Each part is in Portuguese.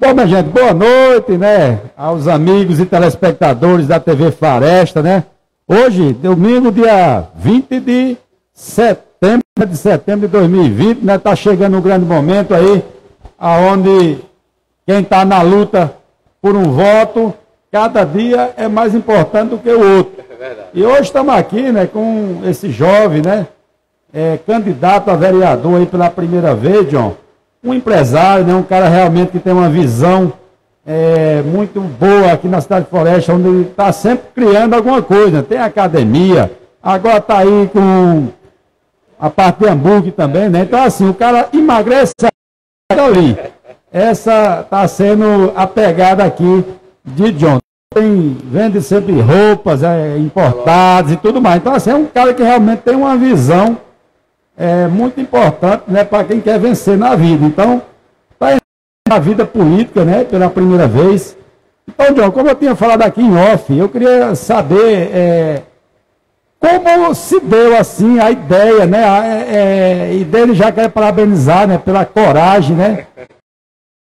Bom, minha gente, boa noite, né? Aos amigos e telespectadores da TV Floresta, né? Hoje, domingo, dia 20 de setembro de setembro de 2020, né? Tá chegando um grande momento aí, aonde quem está na luta por um voto, cada dia é mais importante do que o outro. É e hoje estamos aqui, né, com esse jovem, né? É, candidato a vereador aí pela primeira vez, John um empresário, né, um cara realmente que tem uma visão é, muito boa aqui na cidade de Floresta, onde ele está sempre criando alguma coisa. Tem academia, agora está aí com a parte de hambúrguer também, né? Então, assim, o cara emagrece ali. Essa está sendo a pegada aqui de John. Tem, vende sempre roupas é, importadas e tudo mais. Então, assim, é um cara que realmente tem uma visão é muito importante né, para quem quer vencer na vida. Então, está na vida política, né, pela primeira vez. Então, John, como eu tinha falado aqui em off, eu queria saber é, como se deu assim a ideia, né? A, é, e dele já quero parabenizar, né, pela coragem, né,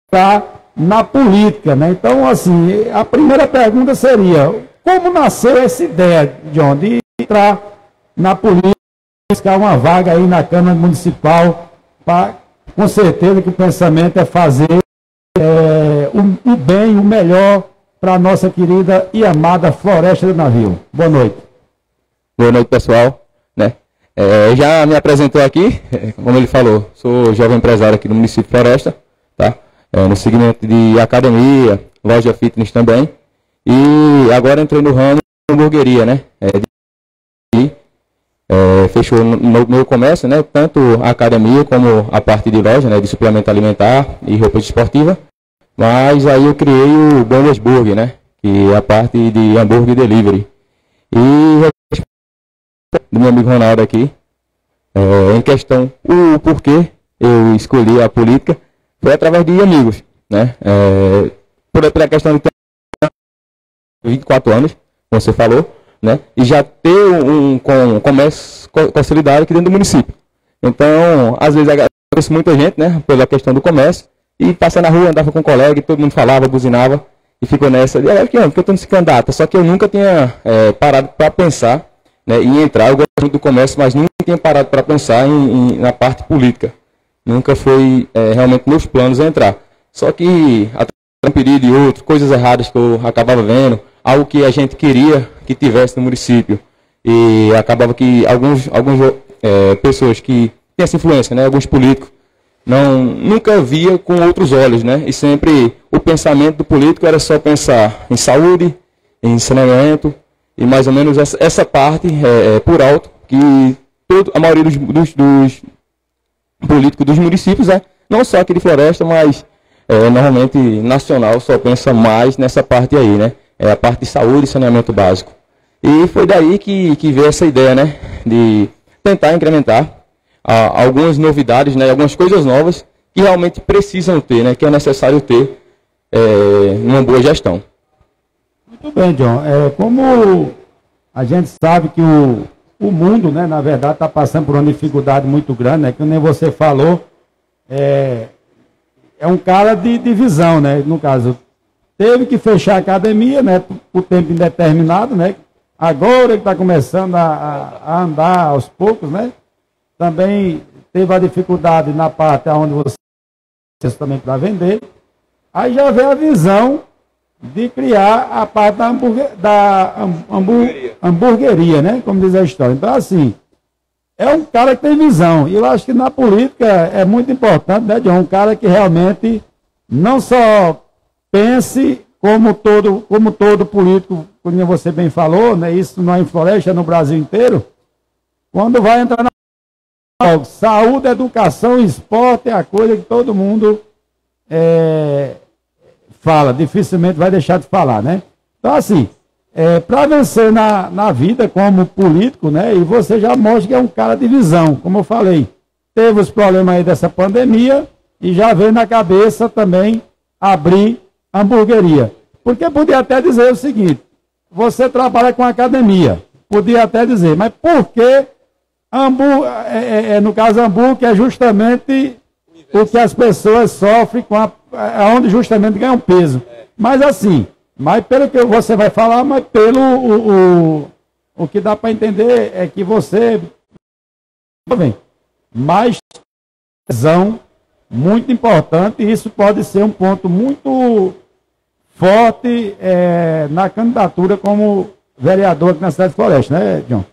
tá na política, né? Então, assim, a primeira pergunta seria: como nasceu essa ideia, John, de entrar na política? Buscar uma vaga aí na Câmara Municipal, pra, com certeza que o pensamento é fazer é, o, o, bem, o melhor para a nossa querida e amada Floresta do Navio. Boa noite. Boa noite, pessoal. Né? É, já me apresentou aqui, como ele falou, sou jovem empresário aqui no município de Floresta, tá? É, no segmento de academia, loja fitness também. E agora entrei no ramo de hamburgueria, né? É, de é, fechou no meu comércio, né, tanto a academia como a parte de loja, né, de suplemento alimentar e roupa esportiva. Mas aí eu criei o Bombas Burger, né, que é a parte de hambúrguer delivery. E do meu amigo Ronaldo aqui, é, em questão o porquê eu escolhi a política, foi através de amigos, né, é, por, pela questão de ter 24 anos, como você falou, né? E já ter um, um com, comércio consolidado aqui dentro do município. Então, às vezes agradeço muita gente, né? Pela questão do comércio. E passando na rua, andava com um colega e todo mundo falava, buzinava. E ficou nessa. E aí, que eu estou nesse candidato. Só que eu nunca tinha é, parado para pensar né, em entrar. Eu gosto muito do comércio, mas nunca tinha parado para pensar em, em, na parte política. Nunca foi é, realmente meus planos entrar. Só que, até um período e outro, coisas erradas que eu acabava vendo, algo que a gente queria que tivesse no município. E acabava que alguns, alguns é, pessoas que têm essa influência, né, alguns políticos, não, nunca via com outros olhos, né? E sempre o pensamento do político era só pensar em saúde, em saneamento, e mais ou menos essa, essa parte é, é, por alto, que todo, a maioria dos, dos, dos políticos dos municípios, né? não só aqui de Floresta, mas é, normalmente nacional, só pensa mais nessa parte aí, né? É a parte de saúde e saneamento básico. E foi daí que, que veio essa ideia, né, de tentar incrementar ah, algumas novidades, né, algumas coisas novas que realmente precisam ter, né, que é necessário ter é, numa boa gestão. Muito bem, John. É, como a gente sabe que o, o mundo, né, na verdade, está passando por uma dificuldade muito grande, né, que nem você falou, é, é um cara de, de visão, né, no caso, Teve que fechar a academia, né, por tempo indeterminado, né? Agora ele está começando a, a, andar aos poucos, né? Também teve a dificuldade na parte onde você também para vender. Aí já veio a visão de criar a parte da, hambúrguer, da hambúrgueria. hamburgueria, né? Como diz a história. Então, assim, é um cara que tem visão. E eu acho que na política é muito importante, né, John? Um cara que realmente não só pense como todo, como todo político, como você bem falou, né, isso não é em Floresta, é no Brasil inteiro, quando vai entrar na saúde, educação, esporte é a coisa que todo mundo é, fala, dificilmente vai deixar de falar, né? Então, assim, é, para vencer na, na vida como político, né, e você já mostra que é um cara de visão, como eu falei, teve os problemas aí dessa pandemia e já veio na cabeça também abrir hamburgueria. Porque podia até dizer o seguinte: você trabalha com academia. Podia até dizer, mas por que é, é, é, no caso hambúrguer, é justamente o que as pessoas sofrem com a, aonde justamente ganham peso. Mas assim, mas pelo que você vai falar, mas pelo o, o, o que dá para entender é que você bem, mais visão muito importante e isso pode ser um ponto muito forte é, na candidatura como vereador aqui na cidade de Floresta, né, John?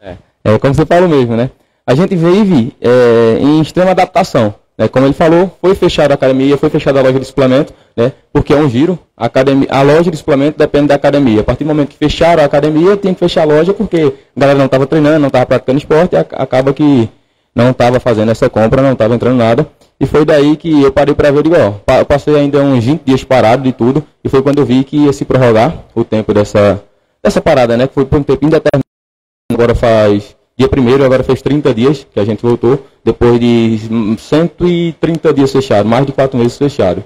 É, é como você falou mesmo, né? A gente vive é, em extrema adaptação. Né? Como ele falou, foi fechada a academia, foi fechada a loja de suplemento, né? porque é um giro. A, academia, a loja de suplemento depende da academia. A partir do momento que fecharam a academia, tem que fechar a loja porque a galera não estava treinando, não estava praticando esporte acaba que não estava fazendo essa compra, não estava entrando nada. E foi daí que eu parei para ver, ó, eu passei ainda uns 20 dias parado de tudo, e foi quando eu vi que ia se prorrogar o tempo dessa, dessa parada, né? Que foi por um tempo indeterminado, agora faz dia primeiro, agora fez 30 dias que a gente voltou, depois de 130 dias fechado, mais de 4 meses fechado.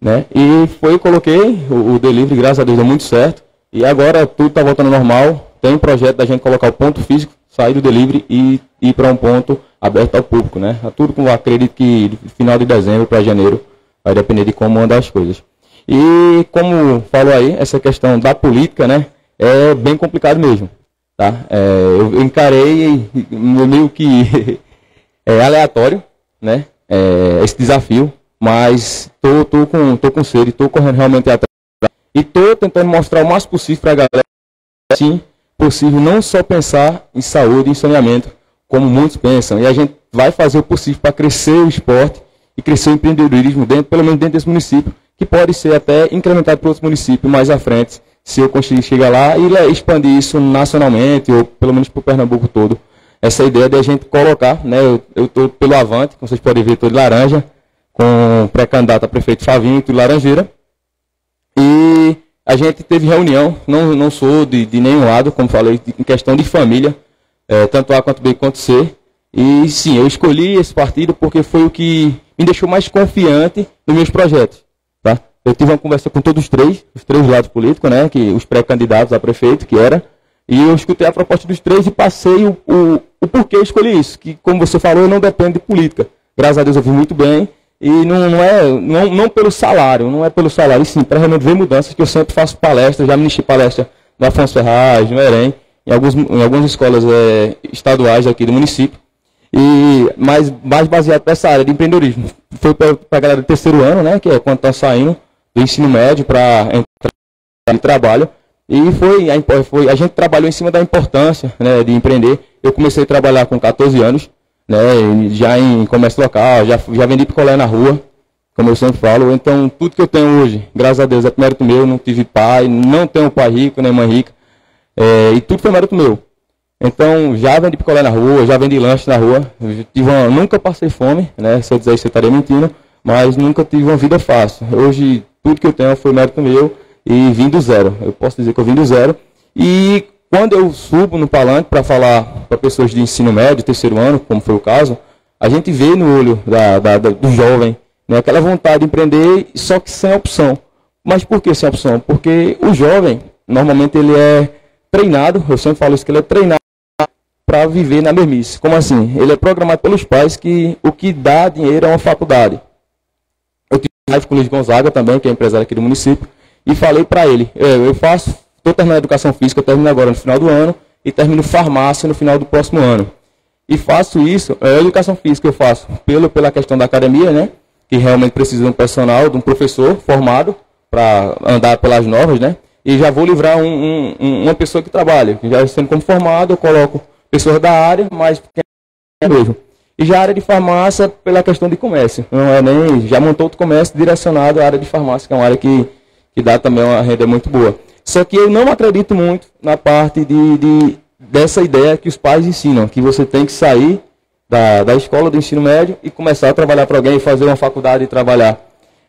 Né? E foi, coloquei o, o delivery, graças a Deus deu muito certo, e agora tudo está voltando ao normal, tem projeto da gente colocar o ponto físico, sair do delivery e ir para um ponto aberto ao público, né? Tudo com acredito que final de dezembro para janeiro vai depender de como andar as coisas. E como falou aí, essa questão da política, né? É bem complicado mesmo, tá? É, eu encarei meio que é, aleatório, né? É, esse desafio, mas tô, tô com tô com sede, tô correndo realmente atrás e tô tentando mostrar o mais possível para a galera, sim, possível não só pensar em saúde, em saneamento, como muitos pensam. E a gente vai fazer o possível para crescer o esporte e crescer o empreendedorismo dentro, pelo menos dentro desse município, que pode ser até incrementado para outros municípios mais à frente, se eu conseguir chegar lá e expandir isso nacionalmente, ou pelo menos para o Pernambuco todo. Essa ideia de a gente colocar, né, eu estou pelo Avante, como vocês podem ver, estou de laranja, com pré-candidato a prefeito Favinho, de Laranjeira. E a gente teve reunião, não, não sou de, de nenhum lado, como falei, em questão de família, é, tanto A quanto B quanto C. E sim, eu escolhi esse partido porque foi o que me deixou mais confiante nos meus projetos. Tá? Eu tive uma conversa com todos os três, os três lados políticos, né, que os pré-candidatos a prefeito, que era, e eu escutei a proposta dos três e passei o, o, o porquê eu escolhi isso, que como você falou, não depende de política. Graças a Deus eu vi muito bem, e não, não é não, não pelo salário, não é pelo salário, e sim, para realmente ver mudanças, que eu sempre faço palestras, já ministrei palestra no Afonso Ferraz, no EREM, em, alguns, em algumas escolas é, estaduais aqui do município, e mais, mais baseado nessa área de empreendedorismo. Foi para a galera do terceiro ano, né, que é quando estão saindo do ensino médio para entrar em trabalho, e foi a, foi, a gente trabalhou em cima da importância né, de empreender. Eu comecei a trabalhar com 14 anos, né, já em comércio local, já, já vendi picolé na rua, como eu sempre falo. Então, tudo que eu tenho hoje, graças a Deus, é mérito meu. Não tive pai, não tenho pai rico, nem mãe rica. É, e tudo foi mérito meu. Então, já vendi picolé na rua, já vendi lanche na rua. Tive uma, nunca passei fome, né? Se eu dizer isso, eu estaria mentindo. Mas nunca tive uma vida fácil. Hoje, tudo que eu tenho foi mérito meu e vim do zero. Eu posso dizer que eu vim do zero. E quando eu subo no palanque para falar para pessoas de ensino médio, terceiro ano, como foi o caso, a gente vê no olho da, da, da, do jovem né, aquela vontade de empreender, só que sem opção. Mas por que sem opção? Porque o jovem, normalmente, ele é treinado, eu sempre falo isso, que ele é treinado para viver na mermice. Como assim? Ele é programado pelos pais que o que dá dinheiro é uma faculdade. Eu tive live com o Luiz Gonzaga também, que é empresário aqui do município, e falei para ele, é, eu faço, estou terminando educação física, termino agora no final do ano, e termino farmácia no final do próximo ano. E faço isso, a educação física eu faço pelo, pela questão da academia, né? Que realmente precisa de um personal, de um professor formado para andar pelas normas, né? e já vou livrar um, um, uma pessoa que trabalha. Já sendo como formado, eu coloco pessoas da área, mas é mesmo. E já a área de farmácia pela questão de comércio. Não é nem, já montou outro comércio direcionado à área de farmácia, que é uma área que, que dá também uma renda muito boa. Só que eu não acredito muito na parte de, de dessa ideia que os pais ensinam, que você tem que sair da, da escola do ensino médio e começar a trabalhar para alguém, fazer uma faculdade e trabalhar.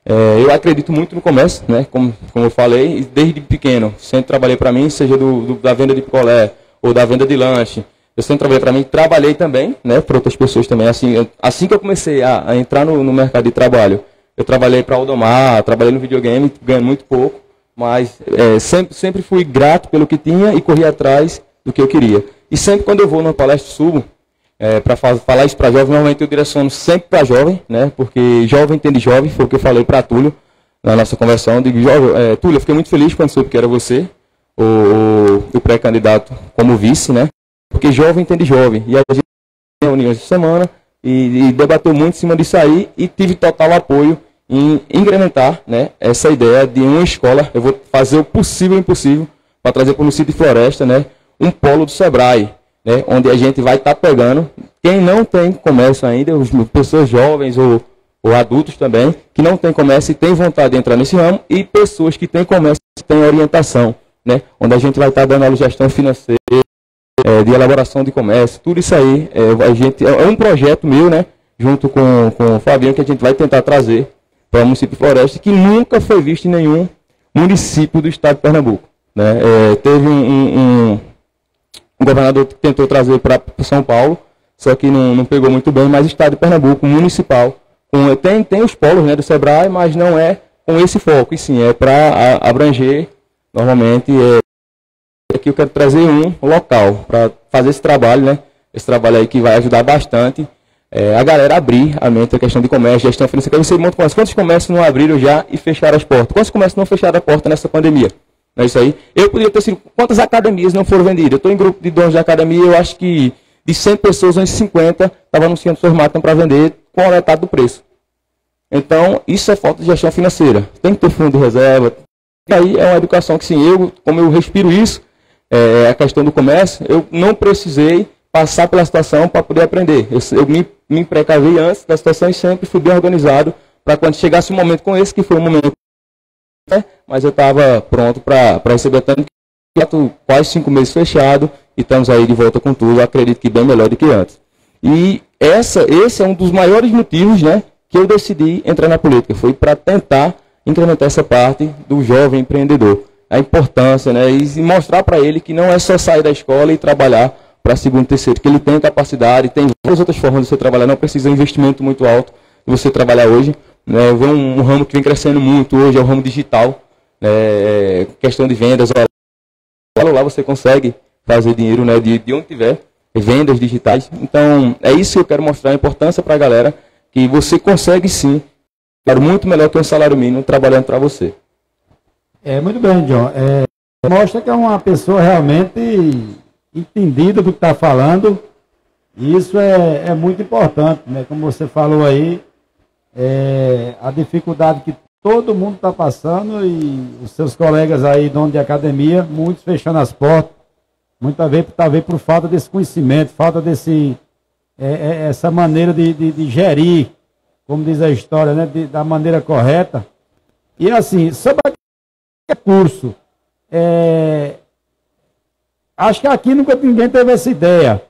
É, eu acredito muito no comércio, né? Como, como eu falei, desde pequeno. Sempre trabalhei para mim, seja do, do, da venda de picolé ou da venda de lanche. Eu sempre trabalhei para mim, trabalhei também, né? Para outras pessoas também. Assim, eu, assim que eu comecei a, a entrar no, no, mercado de trabalho, eu trabalhei para Aldomar, trabalhei no videogame, ganhando muito pouco, mas é, sempre, sempre fui grato pelo que tinha e corri atrás do que eu queria. E sempre quando eu vou numa palestra subo, é, para falar isso para jovem, normalmente eu direciono sempre para jovem, né? Porque jovem entende jovem, foi o que eu falei para Túlio na nossa conversão. Digo, jovem, é, Túlio, eu fiquei muito feliz quando soube que era você, o, o, pré-candidato como vice, né? Porque jovem entende jovem. E a gente reunião essa semana e, e debateu muito em cima disso aí e tive total apoio em incrementar né, essa ideia de uma escola. Eu vou fazer o possível e impossível para trazer para o município de Floresta né, um polo do Sebrae né, onde a gente vai estar tá pegando quem não tem comércio ainda, as pessoas jovens ou, ou adultos também, que não tem comércio e tem vontade de entrar nesse ramo, e pessoas que têm comércio e têm orientação, né, onde a gente vai estar tá dando a gestão financeira, é, de elaboração de comércio, tudo isso aí, é, a gente, é um projeto meu, né, junto com, com o Fabinho, que a gente vai tentar trazer para o município de Floresta, que nunca foi visto em nenhum município do estado de Pernambuco. Né? É, teve um, um, o governador tentou trazer para São Paulo, só que não, não, pegou muito bem, mas estado de Pernambuco, municipal, com, tem, tem os polos né, do SEBRAE, mas não é com esse foco, e sim, é para abranger, normalmente, é, aqui eu quero trazer um local, para fazer esse trabalho, né, esse trabalho aí que vai ajudar bastante é, a galera abrir a mente a questão de comércio, gestão financeira. Você monta quantos comércios não abriram já e fecharam as portas? Quantos comércios não fecharam a porta nessa pandemia? Não é isso aí? Eu poderia ter sido. Quantas academias não foram vendidas? Eu estou em grupo de donos de academia, eu acho que de 100 pessoas, uns 50 estavam anunciando suas máquinas para vender com a metade do preço. Então, isso é falta de gestão financeira. Tem que ter fundo de reserva. E aí é uma educação que, sim, eu, como eu respiro isso, é, a questão do comércio, eu não precisei passar pela situação para poder aprender. Eu, eu me, me precavi antes da situação e sempre fui bem organizado para quando chegasse um momento com esse, que foi um momento né? mas eu estava pronto para receber tanto quase cinco meses fechado e estamos aí de volta com tudo, acredito que bem melhor do que antes. E essa, esse é um dos maiores motivos né, que eu decidi entrar na política, foi para tentar incrementar essa parte do jovem empreendedor. A importância, né, e mostrar para ele que não é só sair da escola e trabalhar para segundo, terceiro, que ele tem capacidade, tem várias outras formas de você trabalhar, não precisa de investimento muito alto de você trabalhar hoje, né, vê um, um, ramo que vem crescendo muito hoje, é o ramo digital. Né, questão de vendas. Lá você consegue fazer dinheiro né, de, de onde tiver, vendas digitais. Então, é isso que eu quero mostrar, a importância para a galera, que você consegue sim, claro, muito melhor que um salário mínimo trabalhando para você. É, muito bem, John. É, mostra que é uma pessoa realmente entendida do que está falando. E isso é, é muito importante, né? Como você falou aí, é, a dificuldade que todo mundo está passando e os seus colegas aí, dono de academia, muitos fechando as portas, muitas vezes talvez por falta desse conhecimento, falta desse é, é, essa maneira de, de, de, gerir, como diz a história, né, de, da maneira correta. E assim, sobre o curso, é, acho que aqui nunca ninguém teve essa ideia.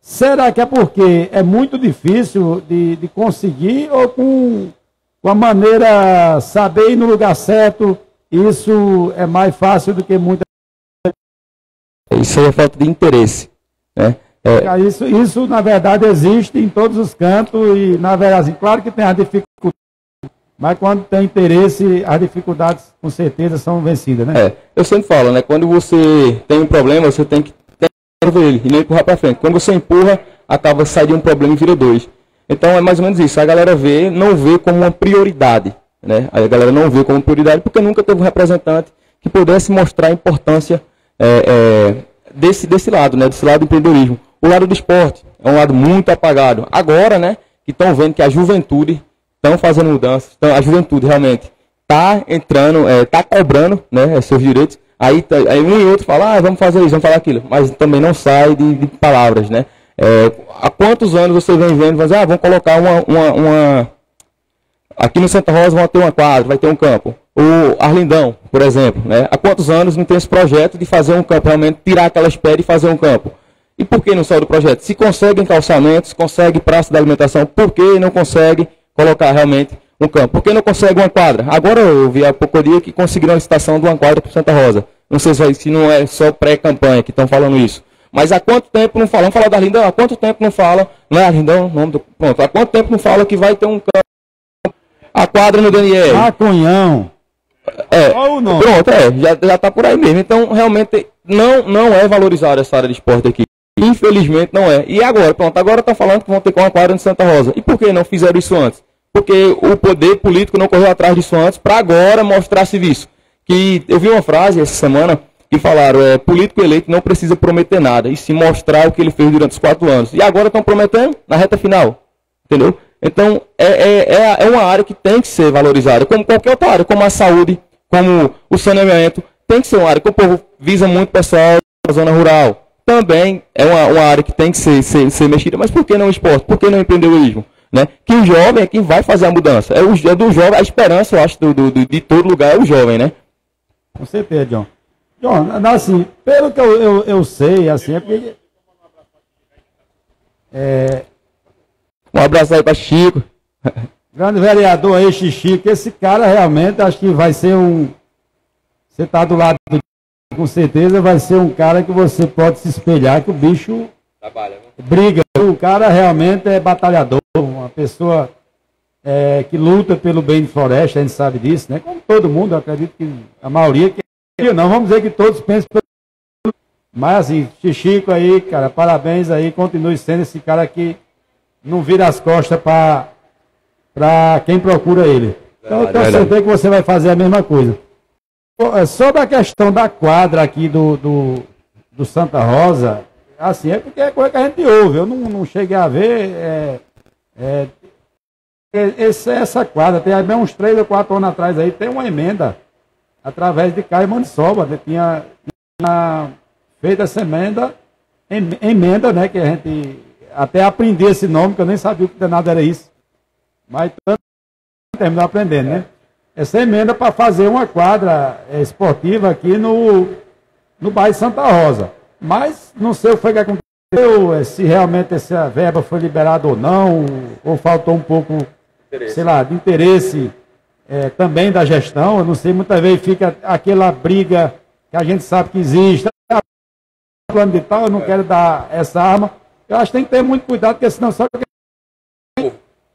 Será que é porque é muito difícil de, de conseguir ou com, com a maneira saber ir no lugar certo, isso é mais fácil do que muita. Isso é falta de interesse. Né? É... Isso, isso, na verdade, existe em todos os cantos e, na verdade, claro que tem as dificuldades, mas quando tem interesse, as dificuldades, com certeza, são vencidas, né? É, eu sempre falo, né? Quando você tem um problema, você tem que ele e não empurrar para frente. Quando você empurra, acaba saindo um problema e vira dois. Então é mais ou menos isso. A galera vê, não vê como uma prioridade. Né? A galera não vê como prioridade porque nunca teve um representante que pudesse mostrar a importância é, é, desse, desse lado, né? desse lado do empreendedorismo. O lado do esporte é um lado muito apagado. Agora, né, que estão vendo que a juventude estão fazendo mudanças, então, a juventude realmente está entrando, está é, cobrando né, seus direitos. Aí, tá, aí um e outro fala, ah, vamos fazer isso, vamos falar aquilo. Mas também não sai de, de palavras, né? É, há quantos anos você vem vendo, mas, ah, vamos colocar uma, uma, uma, Aqui no Santa Rosa vão ter uma quadra, vai ter um campo. O Arlindão, por exemplo, né? Há quantos anos não tem esse projeto de fazer um campo, realmente tirar aquelas pedras e fazer um campo? E por que não saiu do projeto? Se conseguem calçamentos, consegue praça de alimentação, por que não consegue colocar realmente um campo. Por que não consegue uma quadra? Agora eu vi há pouco dia que conseguiram a licitação de uma quadra para Santa Rosa. Não sei se não é só pré-campanha que estão falando isso. Mas há quanto tempo não falam? Vamos falar da Arlindão? Há quanto tempo não fala? Não é Arlindão? Nome do... Pronto. Há quanto tempo não fala que vai ter um campo? A quadra no Daniel. Cunhão. É, pronto, é, já, já tá por aí mesmo. Então, realmente, não, não é valorizada essa área de esporte aqui. Infelizmente não é. E agora, pronto, agora estão falando que vão ter com uma quadra em Santa Rosa. E por que não fizeram isso antes? Porque o poder político não correu atrás disso antes para agora mostrar serviço. Que eu vi uma frase essa semana que falaram, é, político eleito não precisa prometer nada e se mostrar o que ele fez durante os quatro anos. E agora estão prometendo na reta final. Entendeu? Então, é, é, é, é uma área que tem que ser valorizada, como qualquer outra área, como a saúde, como o saneamento, tem que ser uma área que o povo visa muito pessoal da zona rural também é uma, uma área que tem que ser, ser, ser, mexida. Mas por que não esporte? Por que não o empreendedorismo? Né? Que o jovem é quem vai fazer a mudança. É, o, é do jovem, a esperança, eu acho, do, do, de todo lugar é o jovem, né? Com certeza, John. John, assim, pelo que eu, eu, eu sei, assim, é porque. É... Um abraço aí para Chico. Grande vereador aí, Chico. Esse cara realmente acho que vai ser um. Você está do lado do com certeza vai ser um cara que você pode se espelhar, que o bicho Trabalha, né? briga. O cara realmente é batalhador, uma pessoa é, que luta pelo bem de floresta, a gente sabe disso, né? Como todo mundo, acredito que a maioria que não, vamos dizer que todos pensam mas assim, Chichico aí, cara, parabéns aí, continue sendo esse cara que não vira as costas para quem procura ele. Então eu tenho certeza que você vai fazer a mesma coisa. É, sobre a questão da quadra aqui do, do, do Santa Rosa, assim, é porque é coisa que a gente ouve. Eu não, não cheguei a ver. É, é, esse, essa quadra, tem uns três ou quatro anos atrás aí, tem uma emenda através de Caio Mansoba. Né? Tinha, tinha feito essa emenda, em, emenda, né? Que a gente até aprendi esse nome, que eu nem sabia o que nada era isso. Mas tanto terminou aprendendo, né? Essa emenda para fazer uma quadra eh, esportiva aqui no, no bairro Santa Rosa. Mas não sei o que foi que aconteceu, eh, se realmente essa verba foi liberada ou não, ou faltou um pouco, interesse. sei lá, de interesse é, também da gestão. Eu não sei, muitas vezes fica aquela briga que a gente sabe que existe. Ah, plano de tal, eu não é. quero dar essa arma. Eu acho que tem que ter muito cuidado, porque senão só.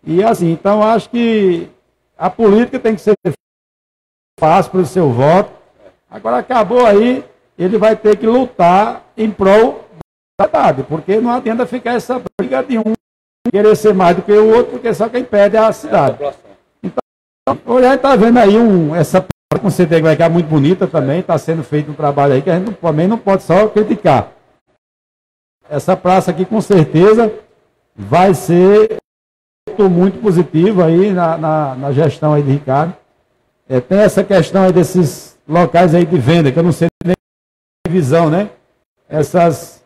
E assim, então acho que a política tem que ser fácil para o seu voto. Agora acabou aí, ele vai ter que lutar em prol da verdade, porque não adianta ficar essa briga de um querer ser mais do que o outro, porque só quem pede é a cidade. Então, hoje a gente está vendo aí um, essa com CD que vai ficar muito bonita também, está sendo feito um trabalho aí que a gente também não pode só criticar. Essa praça aqui com certeza vai ser muito positivo aí na, na, na gestão aí de Ricardo. É, tem essa questão aí desses locais aí de venda, que eu não sei nem visão, né? Essas,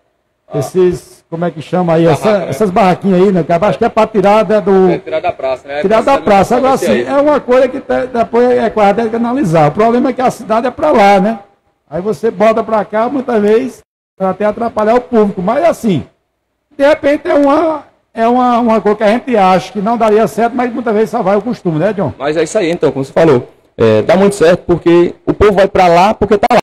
esses, como é que chama aí? Essa, né? Essas barraquinhas aí, né? Acho que é para tirar da, do... É, tirar da praça, né? Tirar da praça. Agora sim, é uma coisa que depois é quase tem que analisar. O problema é que a cidade é para lá, né? Aí você bota para cá, muitas vezes, para até atrapalhar o público. Mas assim, de repente é uma, é uma, uma coisa que a gente acha que não daria certo, mas muitas vezes só vai o costume, né, John? Mas é isso aí, então, como você falou. É, dá muito certo porque o povo vai para lá porque tá lá.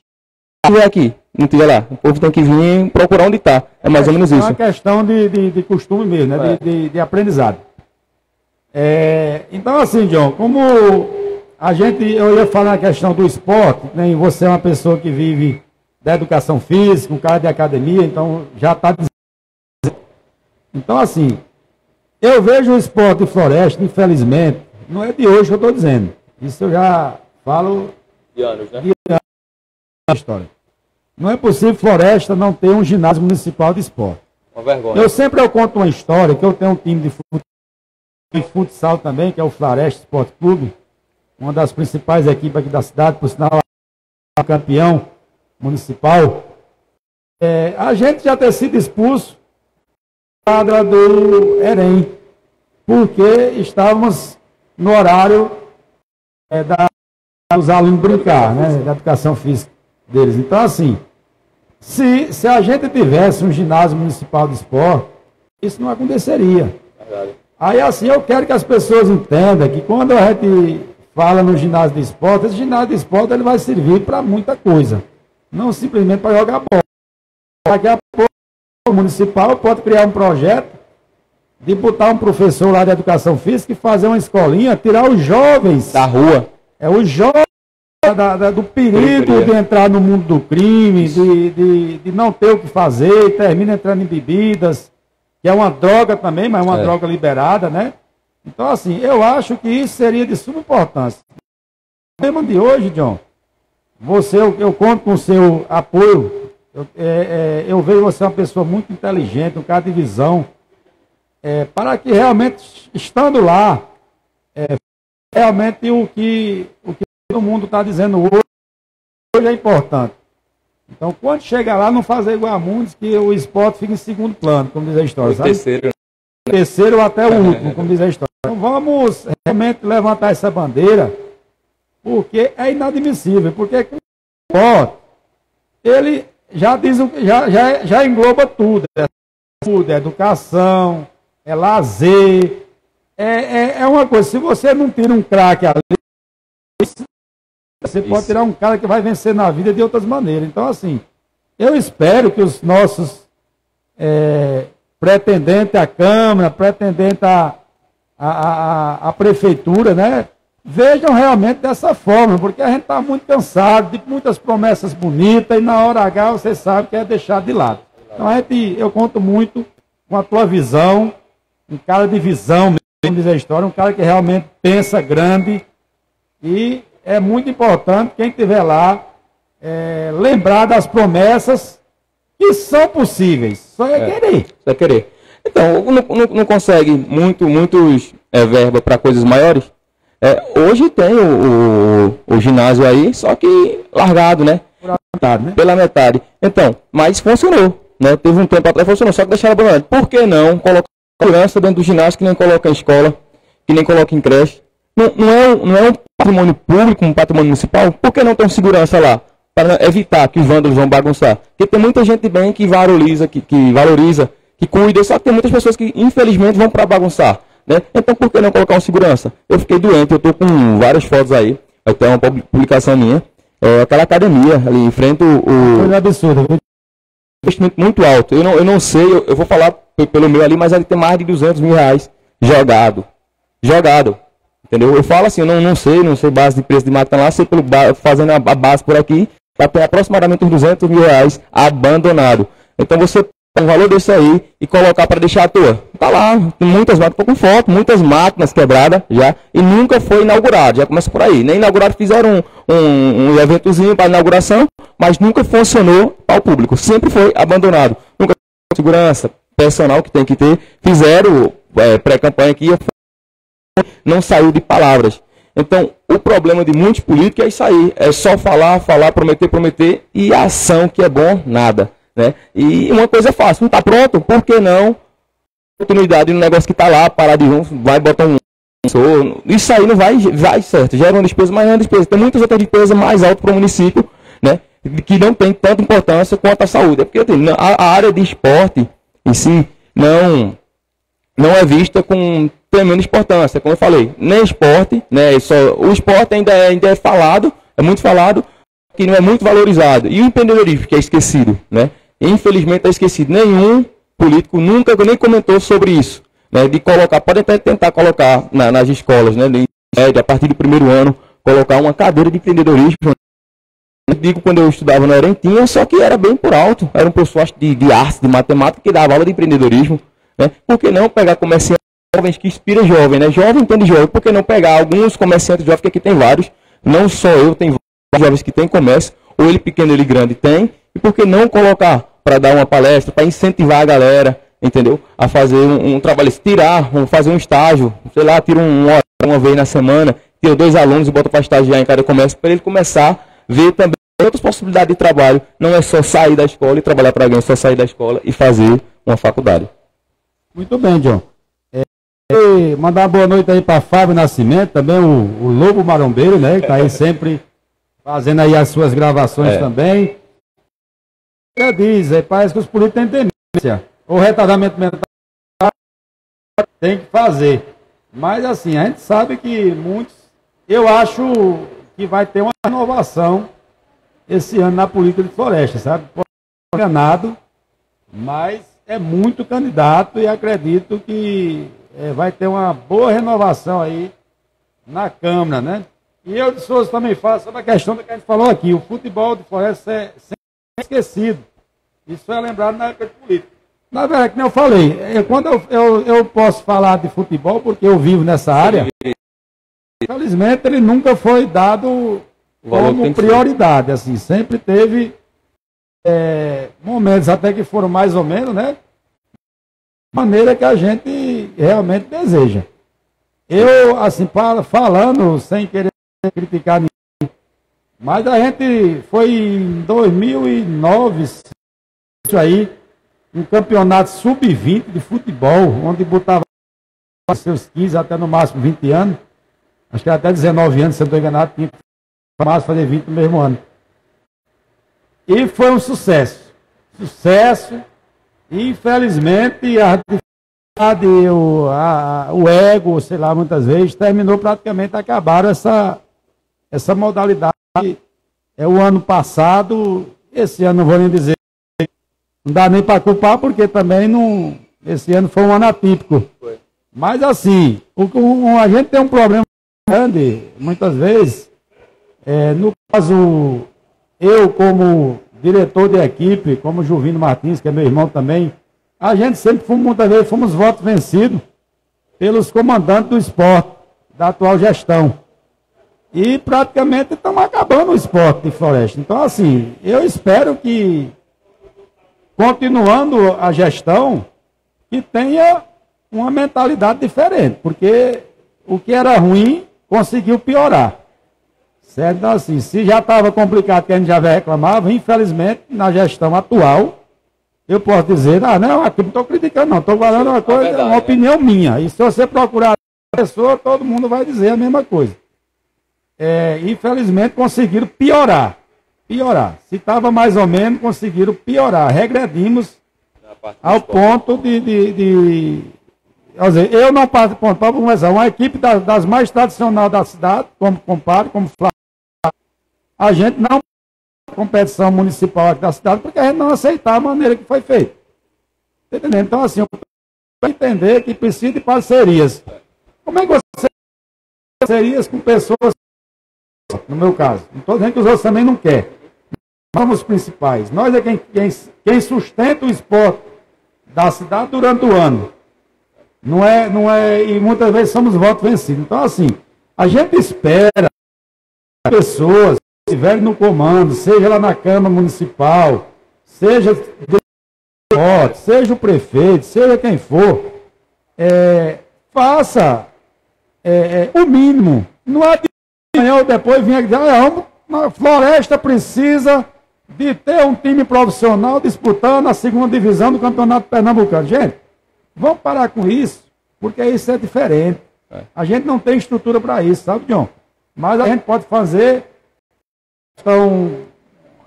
Não tiver aqui, não tiver lá. O povo tem que vir procurar onde está. É mais ou menos isso. É uma questão de, de, de costume mesmo, né? É. De, de, de, aprendizado. É, então, assim, John, como a gente, eu ia falar a questão do esporte, né? você é uma pessoa que vive da educação física, um cara de academia, então já está então, assim, eu vejo o esporte de floresta, infelizmente, não é de hoje que eu estou dizendo. Isso eu já falo de anos, né? De anos da história. Não é possível floresta não ter um ginásio municipal de esporte. Uma vergonha. Eu sempre eu conto uma história que eu tenho um time de futsal, de futsal também, que é o Floresta Esporte Clube, uma das principais equipes aqui da cidade, por sinal, campeão municipal. É, a gente já ter sido expulso quadra do Erem, porque estávamos no horário é, da, dos alunos brincar, né, da educação física deles. Então, assim, se, se a gente tivesse um ginásio municipal de esporte, isso não aconteceria. Aí, assim, eu quero que as pessoas entendam que quando a gente fala no ginásio de esporte, esse ginásio de esporte ele vai servir para muita coisa, não simplesmente para jogar bola. Daqui a pouco municipal pode criar um projeto de botar um professor lá de educação física e fazer uma escolinha, tirar os jovens da rua. É os jovens da, da, do perigo de entrar no mundo do crime, de, de, de não ter o que fazer, e termina entrando em bebidas, que é uma droga também, mas uma é. droga liberada, né? Então, assim, eu acho que isso seria de suma importância. O tema de hoje, John, você, eu, eu conto com o seu apoio. Eu, é, é, eu vejo você uma pessoa muito inteligente, um cara de visão, é, para que realmente, estando lá, é, realmente o que, o que todo mundo está dizendo hoje, hoje é importante. Então, quando chega lá, não fazer igual a Mundos, que o esporte fica em segundo plano, como diz a história. Sabe? Terceiro. Terceiro até o último, como diz a história. Então, vamos realmente levantar essa bandeira, porque é inadmissível. Porque o esporte, ele já, diz, já, já, já engloba tudo. É tudo, é educação, é lazer, é, é, é uma coisa. Se você não tira um craque ali, você Isso. pode tirar um cara que vai vencer na vida de outras maneiras. Então, assim, eu espero que os nossos é, pretendentes à Câmara, pretendentes à, à, à, à Prefeitura, né? Vejam realmente dessa forma, porque a gente está muito cansado de muitas promessas bonitas e na hora H você sabe que é deixado de lado. Então a gente, eu conto muito com a tua visão, um cara de visão, mesmo diz a história, um cara que realmente pensa grande e é muito importante quem estiver lá é, lembrar das promessas que são possíveis. Só é, é querer. Só é querer. Então, não, não, não consegue muito, muitos é, verba para coisas maiores? É, hoje tem o, o, o, ginásio aí, só que largado, né? Pela metade, né? Pela metade. Então, mas funcionou. Né? Teve um tempo atrás funcionou, só que deixaram abandonado. Por que não colocar segurança dentro do ginásio que nem coloca em escola, que nem coloca em creche? Não, não, é, não é um patrimônio público, um patrimônio municipal, por que não tem segurança lá? Para evitar que os vândalos vão bagunçar. Porque tem muita gente bem que valoriza, que, que valoriza, que cuida, só que tem muitas pessoas que infelizmente vão para bagunçar. Né? Então por que não colocar um segurança? Eu fiquei doente, eu estou com várias fotos aí, até uma publicação minha. É, aquela academia ali em frente o. Coisa absurda. Investimento muito alto. Eu não, eu não sei, eu, eu vou falar pelo meu ali, mas ele tem mais de 200 mil reais jogado. Jogado. Entendeu? Eu falo assim, eu não, não sei, não sei base de preço de máquina lá, sei pelo, fazendo a base por aqui, vai ter aproximadamente uns 200 mil reais abandonado. Então você um valor desse aí e colocar para deixar à toa. Tá lá, muitas máquinas, com foto, muitas máquinas quebradas já, e nunca foi inaugurado, já começa por aí. Nem inaugurado, fizeram um, um, um eventozinho para inauguração, mas nunca funcionou para o público, sempre foi abandonado. Nunca segurança, personal que tem que ter, fizeram é, pré-campanha aqui, não saiu de palavras. Então, o problema de muitos políticos é isso aí, é só falar, falar, prometer, prometer, e a ação que é bom, nada. Né? E uma coisa é fácil, não está pronto, por que não? Oportunidade no negócio que está lá, parar de um, vai botar um. Isso aí não vai, vai certo, gera uma despesa, mas é uma despesa. Tem muitas outras despesas mais altas para o município, né? Que não tem tanta importância quanto a saúde. É porque assim, a, a área de esporte em si não, não é vista com tremenda importância, como eu falei, nem esporte, né? Só, o esporte ainda é, ainda é falado, é muito falado, que não é muito valorizado. E o empreendedorismo, que é esquecido, né? Infelizmente é esquecido. Nenhum político nunca nem comentou sobre isso. Né? De colocar, pode até tentar colocar na, nas escolas, né? De, a partir do primeiro ano, colocar uma cadeira de empreendedorismo. Eu digo quando eu estudava no Erem, tinha, só que era bem por alto. Era um professor de, de arte, de matemática, que dava aula de empreendedorismo. Né? Por que não pegar comerciantes jovens que inspira jovem, né? Jovem entende jovem. Por que não pegar alguns comerciantes jovens, que aqui tem vários, não só eu, tem vários jovens que têm comércio, ou ele pequeno, ele grande tem, e por que não colocar para dar uma palestra, para incentivar a galera, entendeu? A fazer um, um trabalho, tirar, um, fazer um estágio, sei lá, tira um, uma, uma vez na semana, tira dois alunos e bota para estagiar em cada comércio, para ele começar a ver também outras possibilidades de trabalho. Não é só sair da escola e trabalhar para alguém, é só sair da escola e fazer uma faculdade. Muito bem, John. E mandar uma boa noite aí para Fábio Nascimento, também o, o Lobo Marombeiro, né? Que tá aí sempre fazendo aí as suas gravações é. também. Diz, é, parece que os políticos têm demência. O retardamento mental tem que fazer. Mas assim, a gente sabe que muitos. Eu acho que vai ter uma renovação esse ano na política de floresta, sabe? Enganado, mas é muito candidato e acredito que é, vai ter uma boa renovação aí na Câmara, né? E eu de Souza também falo sobre a questão que a gente falou aqui. O futebol de Floresta é esquecido. Isso é lembrado na época de política. Na verdade, como eu falei, eu, quando eu, eu, eu posso falar de futebol, porque eu vivo nessa área, infelizmente ele nunca foi dado como prioridade. Assim, sempre teve é, momentos até que foram mais ou menos, né? Maneira que a gente realmente deseja. Eu, assim, falando, sem querer criticar ninguém, mas a gente foi em 2009, isso aí, um campeonato sub-20 de futebol, onde botava seus 15 até no máximo 20 anos, acho que até 19 anos, se eu não estou enganado, tinha que fazer 20 no mesmo ano. E foi um sucesso. Sucesso. Infelizmente, a dificuldade, o, a, o ego, sei lá, muitas vezes, terminou praticamente, acabaram essa, essa modalidade. É o ano passado, esse ano não vou nem dizer, não dá nem para culpar, porque também não, esse ano foi um ano atípico. Foi. Mas assim, o, o, a gente tem um problema grande, muitas vezes, é, no caso eu, como diretor de equipe, como Juvino Martins, que é meu irmão também, a gente sempre fomos, muitas vezes, fomos votos vencidos pelos comandantes do esporte, da atual gestão. E praticamente estamos acabando o esporte de floresta. Então, assim, eu espero que, continuando a gestão, que tenha uma mentalidade diferente, porque o que era ruim conseguiu piorar. Certo? Então, assim, se já estava complicado, que a gente já reclamava, infelizmente, na gestão atual, eu posso dizer, ah, não, aqui não estou criticando, não, estou falando uma coisa, é verdade, uma opinião minha. E se você procurar a pessoa, todo mundo vai dizer a mesma coisa. É, infelizmente, conseguiram piorar. Piorar. Se estava mais ou menos, conseguiram piorar. Regredimos ao ponto de, de, de dizer, eu não participo, para começar, uma equipe das, das mais tradicionais da cidade, como comparo, como Flávio, a gente não competição municipal aqui da cidade, porque a gente não aceitar a maneira que foi feita. Entendendo? Então, assim, para entender que precisa de parcerias. Como é que você parcerias com pessoas, no meu caso? Não estou dizendo que os outros também não querem. Nós somos os principais. Nós é quem, quem, quem sustenta o esporte da cidade durante o ano. Não é, não é, e muitas vezes somos votos vencidos. Então, assim, a gente espera pessoas estiverem no comando, seja lá na Câmara Municipal, seja seja o prefeito, seja quem for, é, faça é, é, o mínimo. Não é amanhã ou depois vir aqui ah, a floresta precisa de ter um time profissional disputando a segunda divisão do Campeonato Pernambucano. Gente, vamos parar com isso, porque isso é diferente. É. A gente não tem estrutura para isso, sabe, John? Mas a gente pode fazer são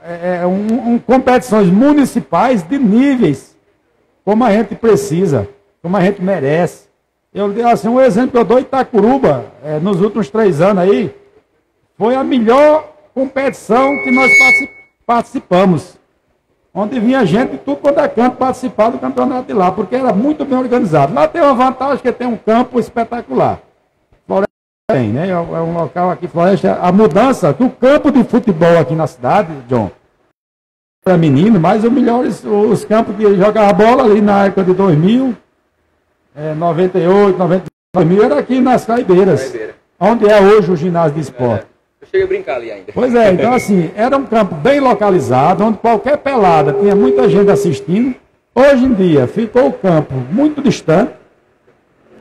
é, é, um, um, competições municipais de níveis, como a gente precisa, como a gente merece. Eu assim, um exemplo que eu dou, Itacuruba, é, nos últimos três anos aí, foi a melhor competição que nós participamos. Onde vinha gente de tudo quanto é canto participar do campeonato de lá, porque era muito bem organizado. Lá tem uma vantagem que tem um campo espetacular tem, né? É, é um local aqui, Floresta. A mudança do campo de futebol aqui na cidade, John, para menino, mas os melhores, os campos que jogava bola ali na época de 2000, é, 98, 99, 2000, era aqui nas Caibeiras. Caibeira. Onde é hoje o ginásio de esporte. É. Eu cheguei a brincar ali ainda. Pois é, então assim, era um campo bem localizado, onde qualquer pelada tinha muita gente assistindo. Hoje em dia ficou o campo muito distante,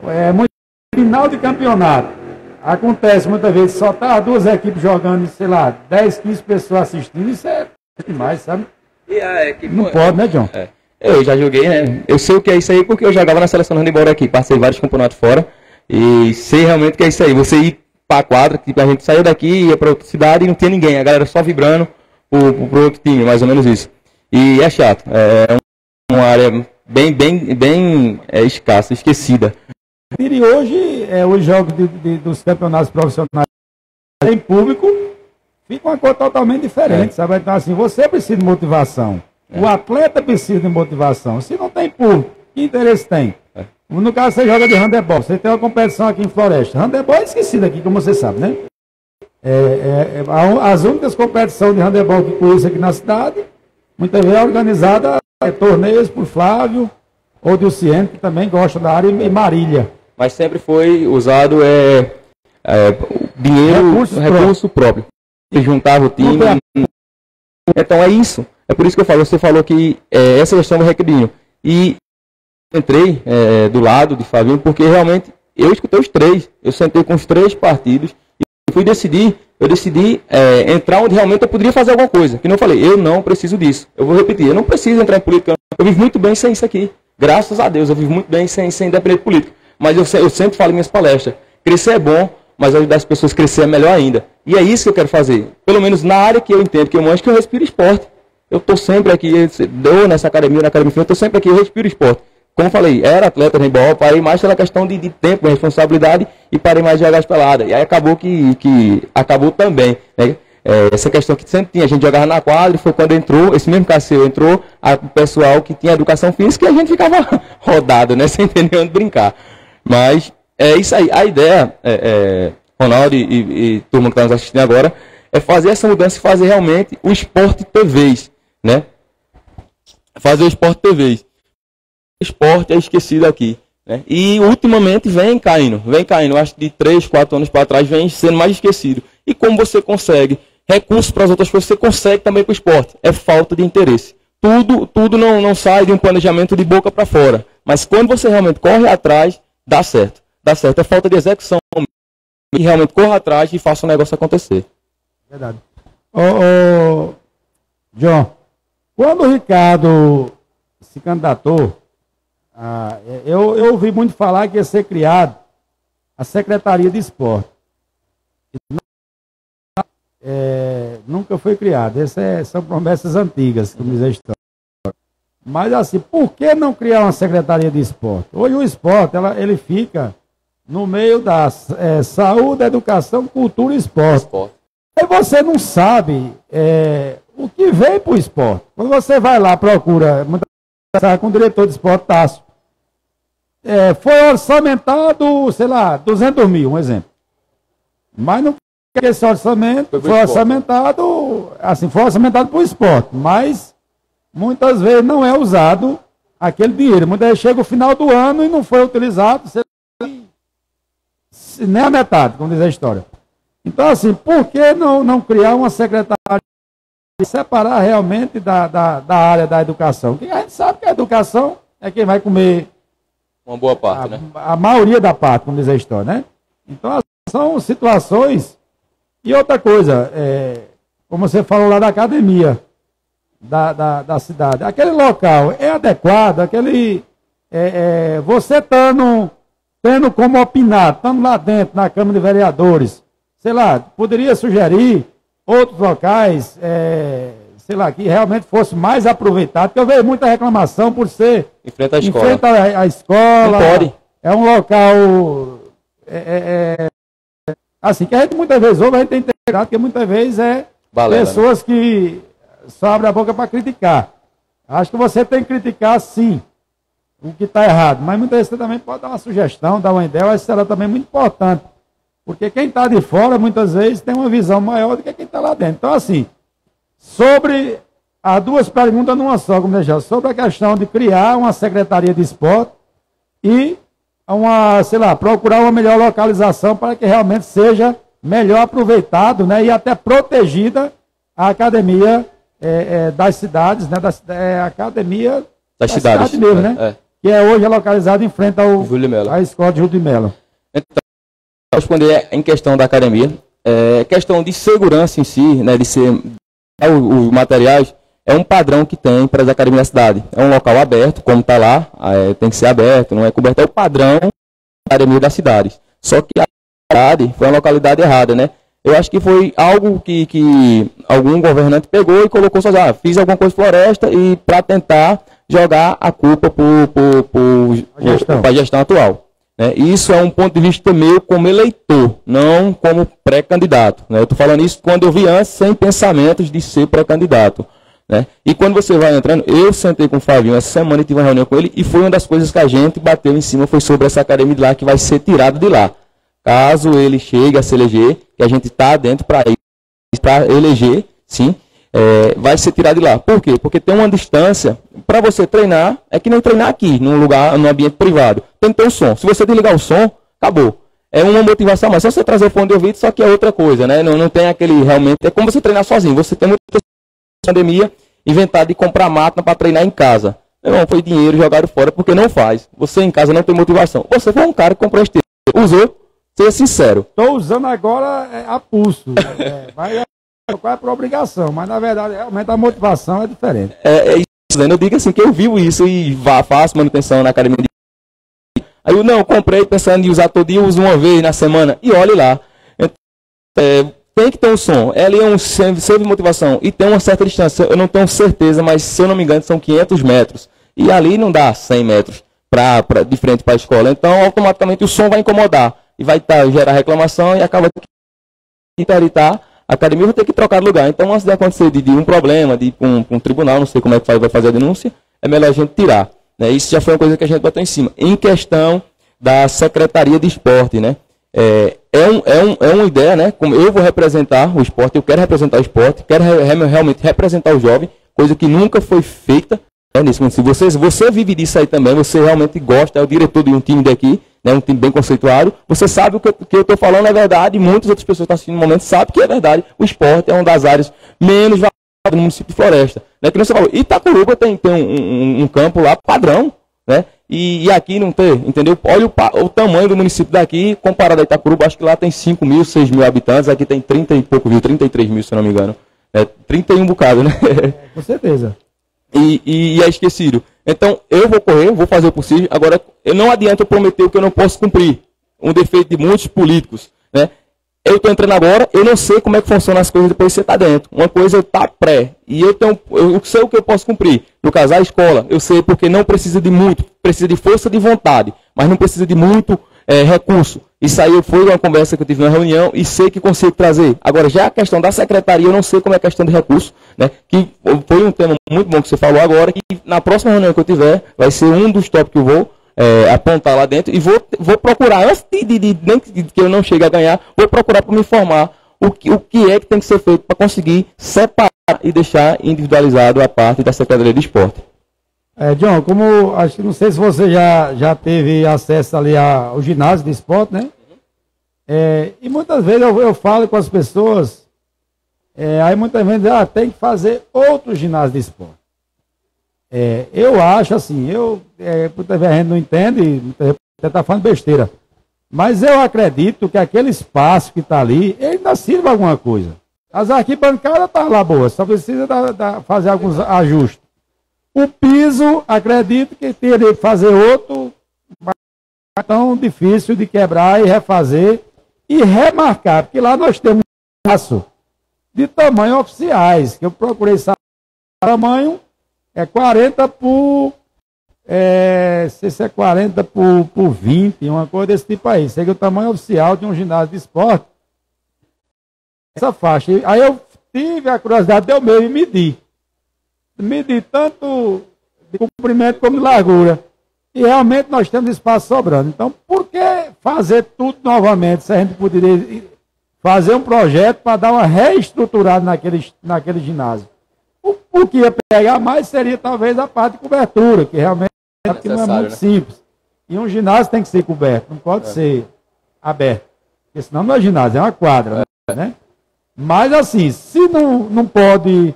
é muito final de campeonato Acontece muitas vezes, só tá duas equipes jogando, sei lá, 10, 15 pessoas assistindo, isso é demais, sabe? Equipe, não pode, né, John? É. Eu já joguei, né? Eu sei o que é isso aí porque eu jogava na seleção handebol aqui, passei vários campeonatos fora e sei realmente o que é isso aí. Você ir pra quadra, tipo, a gente saiu daqui, ia pra outra cidade e não tinha ninguém, a galera só vibrando pro, pro outro time, mais ou menos isso. E é chato, é uma área bem, bem, bem é, escassa, esquecida. E hoje, é, os jogos de, de, dos campeonatos profissionais em público ficam uma coisa totalmente diferente, é. sabe? Então, assim, você precisa de motivação. É. O atleta precisa de motivação. Se não tem público, que interesse tem? No caso, você joga de handebol. Você tem uma competição aqui em Floresta. Handebol é esquecido aqui, como você sabe, né? É, é, é as únicas competições de handebol que conheço aqui na cidade, muitas vezes é organizada é, torneios por Flávio ou Dilciene, que também gosta da área, e Marília. Mas sempre foi usado é, é dinheiro, recurso, recurso próprio. E juntava o time. Então é isso. É por isso que eu falo. Você falou que é, essa questão do recreio. E entrei é, do lado de Fabinho porque realmente eu escutei os três. Eu sentei com os três partidos fui decidir, eu decidi é, entrar onde realmente eu poderia fazer alguma coisa. Que não falei, eu não preciso disso. Eu vou repetir, eu não preciso entrar em política. Eu vivo muito bem sem isso aqui. Graças a Deus, eu vivo muito bem sem, sem depender de política. Mas eu, eu sempre falo em minhas palestras, crescer é bom, mas ajudar as pessoas a crescer é melhor ainda. E é isso que eu quero fazer. Pelo menos na área que eu entendo, que eu manjo, que eu respiro esporte. Eu estou sempre aqui, eu nessa academia, na academia, eu estou sempre aqui, eu respiro esporte como falei, era atleta de handball, parei mais pela questão de, de tempo, responsabilidade e parei mais de jogar as peladas. E aí acabou que, que acabou também. Né? É, essa questão que sempre tinha, a gente jogava na quadra, foi quando entrou, esse mesmo Cassio entrou, o pessoal que tinha educação física e a gente ficava rodado, né? Sem entender onde brincar. Mas é isso aí. A ideia, é, é, Ronaldo e, e, e turma que está nos assistindo agora, é fazer essa mudança e fazer realmente o esporte TVs, né? Fazer o esporte TVs esporte é esquecido aqui. Né? E ultimamente vem caindo, vem caindo. Acho que de 3, 4 anos para trás vem sendo mais esquecido. E como você consegue recursos para as outras coisas, você consegue também com o esporte. É falta de interesse. Tudo, tudo não, não sai de um planejamento de boca para fora. Mas quando você realmente corre atrás, dá certo. Dá certo. É falta de execução. E realmente corra atrás e faça o negócio acontecer. Verdade. Ô, ô, John, quando o Ricardo se candidatou, ah, eu, eu ouvi muito falar que ia ser criado a Secretaria de Esporte. É, nunca foi criado. Essas é, são promessas antigas, como diz a história. Mas assim, por que não criar uma Secretaria de Esporte? Hoje o esporte ela, ele fica no meio da é, saúde, educação, cultura e esporte. esporte. E você não sabe é, o que vem para o esporte. Quando você vai lá, procura, muitas com o diretor de esporte Tássio, é, foi orçamentado, sei lá, 200 mil, um exemplo. Mas não que esse orçamento foi, foi orçamentado, assim, foi orçamentado para o esporte, mas muitas vezes não é usado aquele dinheiro. Muitas vezes chega o final do ano e não foi utilizado nem a metade, como diz a história. Então, assim, por que não, não criar uma secretaria e separar realmente da, da, da área da educação? Porque a gente sabe que a educação é quem vai comer uma boa parte, a, né? A maioria da parte, como diz a história, né? Então, são situações. E outra coisa, é, como você falou lá da academia da, da, da cidade, aquele local é adequado, aquele. É, é, você estando tendo como opinar, estando lá dentro, na Câmara de Vereadores, sei lá, poderia sugerir outros locais, é, sei lá, que realmente fosse mais aproveitado, porque eu vejo muita reclamação por ser em frente à escola. Em frente à, à escola. Não pode. É um local. É, é, é, assim, que a gente muitas vezes ouve, a gente tem integrado, porque muitas vezes é Balela, né? pessoas né? que só abrem a boca para criticar. Acho que você tem que criticar sim o que está errado, mas muitas vezes você também pode dar uma sugestão, dar uma ideia, isso será também muito importante. Porque quem está de fora, muitas vezes, tem uma visão maior do que quem está lá dentro. Então, assim, sobre Há duas perguntas numa só, como deixar, sobre a questão de criar uma secretaria de esporte e uma, sei lá, procurar uma melhor localização para que realmente seja melhor aproveitado, né, e até protegida a academia é, é, das cidades, né, da é, academia das da cidades, cidade mesmo, né, é. que é hoje localizada em frente ao à escola de Júlio de Mello. Então, responder em questão da academia, é, questão de segurança em si, né, de ser os materiais é um padrão que tem para as academias da cidade. É um local aberto, como está lá, é, tem que ser aberto, não é coberto. É o padrão da academia das cidades. Só que a cidade foi uma localidade errada, né? Eu acho que foi algo que, que algum governante pegou e colocou só, ah, fiz alguma coisa floresta e para tentar jogar a culpa para a gestão. gestão atual. Né? Isso é um ponto de vista meu como eleitor, não como pré-candidato. Né? Eu estou falando isso quando eu vi antes, sem pensamentos de ser pré-candidato. Né? E quando você vai entrando, eu sentei com o Fabinho essa semana e tive uma reunião com ele, e foi uma das coisas que a gente bateu em cima, foi sobre essa academia de lá que vai ser tirada de lá. Caso ele chegue a se eleger, que a gente está dentro para eleger, sim, é, vai ser tirado de lá. Por quê? Porque tem uma distância. Para você treinar, é que nem treinar aqui, num lugar, num ambiente privado. Tem que ter um som. Se você desligar o som, acabou. É uma motivação, mas se você trazer o fone de ouvido, só que é outra coisa, né? Não, não tem aquele realmente. É como você treinar sozinho. Você tem muita pandemia inventar de comprar máquina para treinar em casa. Não, foi dinheiro jogado fora porque não faz. Você em casa não tem motivação. Você foi um cara que comprou esteira, usou, seja sincero. Estou usando agora é, a pulso. é, mas é, qual é por obrigação, mas na verdade realmente a motivação é diferente. É, é isso, né? Eu digo assim que eu vivo isso e vá, faço manutenção na academia de... Aí eu não, comprei pensando em usar todo dia, uso uma vez na semana. E olhe lá. É, tem que ter um som. Ela é um serve de motivação e tem uma certa distância. Eu não tenho certeza, mas se eu não me engano, são 500 metros. E ali não dá 100 metros pra, pra, de frente para a escola. Então, automaticamente o som vai incomodar e vai tá, gerar reclamação e acaba interditar. A academia vai ter que trocar de lugar. Então, antes de acontecer de, de um problema, de um, um, tribunal, não sei como é que vai fazer a denúncia, é melhor a gente tirar. Né? Isso já foi uma coisa que a gente botou em cima. Em questão da Secretaria de Esporte, né? É, é, um, é, um, é uma ideia, né? Como eu vou representar o esporte, eu quero representar o esporte, quero re, realmente representar o jovem, coisa que nunca foi feita né, nesse município. Você, você vive disso aí também, você realmente gosta, é o diretor de um time daqui, né, um time bem conceituado, você sabe o que, que eu estou falando é verdade, e muitas outras pessoas que estão assistindo no momento sabem que é verdade. O esporte é uma das áreas menos valorizadas no município de Floresta. Né, que você falou, Itacuruba tem, tem um, um, um campo lá padrão, né? E, e, aqui não tem, entendeu? Olha o, o, tamanho do município daqui, comparado a Itacuruba, acho que lá tem 5 mil, 6 mil habitantes, aqui tem 30 e pouco mil, 33 mil, se não me engano. É, 31 bocado, né? Com certeza. E, e, e, é esquecido. Então, eu vou correr, vou fazer o possível. Agora, eu não adianta eu prometer o que eu não posso cumprir. Um defeito de muitos políticos, né? eu estou entrando agora, eu não sei como é que funcionam as coisas depois que você está dentro. Uma coisa está pré, e eu, tenho, eu sei o que eu posso cumprir. No caso, a escola, eu sei porque não precisa de muito, precisa de força de vontade, mas não precisa de muito é, recurso. Isso aí foi uma conversa que eu tive na reunião e sei que consigo trazer. Agora, já a questão da secretaria, eu não sei como é a questão de recurso, né? que foi um tema muito bom que você falou agora, e na próxima reunião que eu tiver, vai ser um dos tópicos que eu vou é, apontar lá dentro e vou, vou procurar, antes de, de, de, de, que eu não chegue a ganhar, vou procurar para me informar o que, o que é que tem que ser feito para conseguir separar e deixar individualizado a parte da Secretaria de Esporte. É, John, como acho que não sei se você já, já teve acesso ali ao ginásio de esporte, né? É, e muitas vezes eu, eu falo com as pessoas, é, aí muitas vezes ah, tem que fazer outro ginásio de esporte. É, eu acho assim, eu, é, muita vezes a gente não entende, gente está falando besteira. Mas eu acredito que aquele espaço que está ali, ele ainda sirva alguma coisa. As arquibancadas estão tá lá boas, só precisa da, da, fazer alguns ajustes. O piso, acredito que teria que fazer outro, mas é tão difícil de quebrar e refazer e remarcar, porque lá nós temos um espaço de tamanho oficiais, que eu procurei saber o tamanho é 40 por. É, sei se é 40 por, por 20, uma coisa desse tipo aí. Sei que o tamanho oficial de um ginásio de esporte. Essa faixa. Aí eu tive a curiosidade de eu mesmo medir. Medir tanto de comprimento como de largura. E realmente nós temos espaço sobrando. Então, por que fazer tudo novamente se a gente poderia fazer um projeto para dar uma reestruturada naquele, naquele ginásio? O, o que ia pegar mais seria talvez a parte de cobertura, que realmente é não é muito né? simples. E um ginásio tem que ser coberto, não pode é. ser aberto. Porque senão não é ginásio, é uma quadra. É. Né? Mas assim, se não, não pode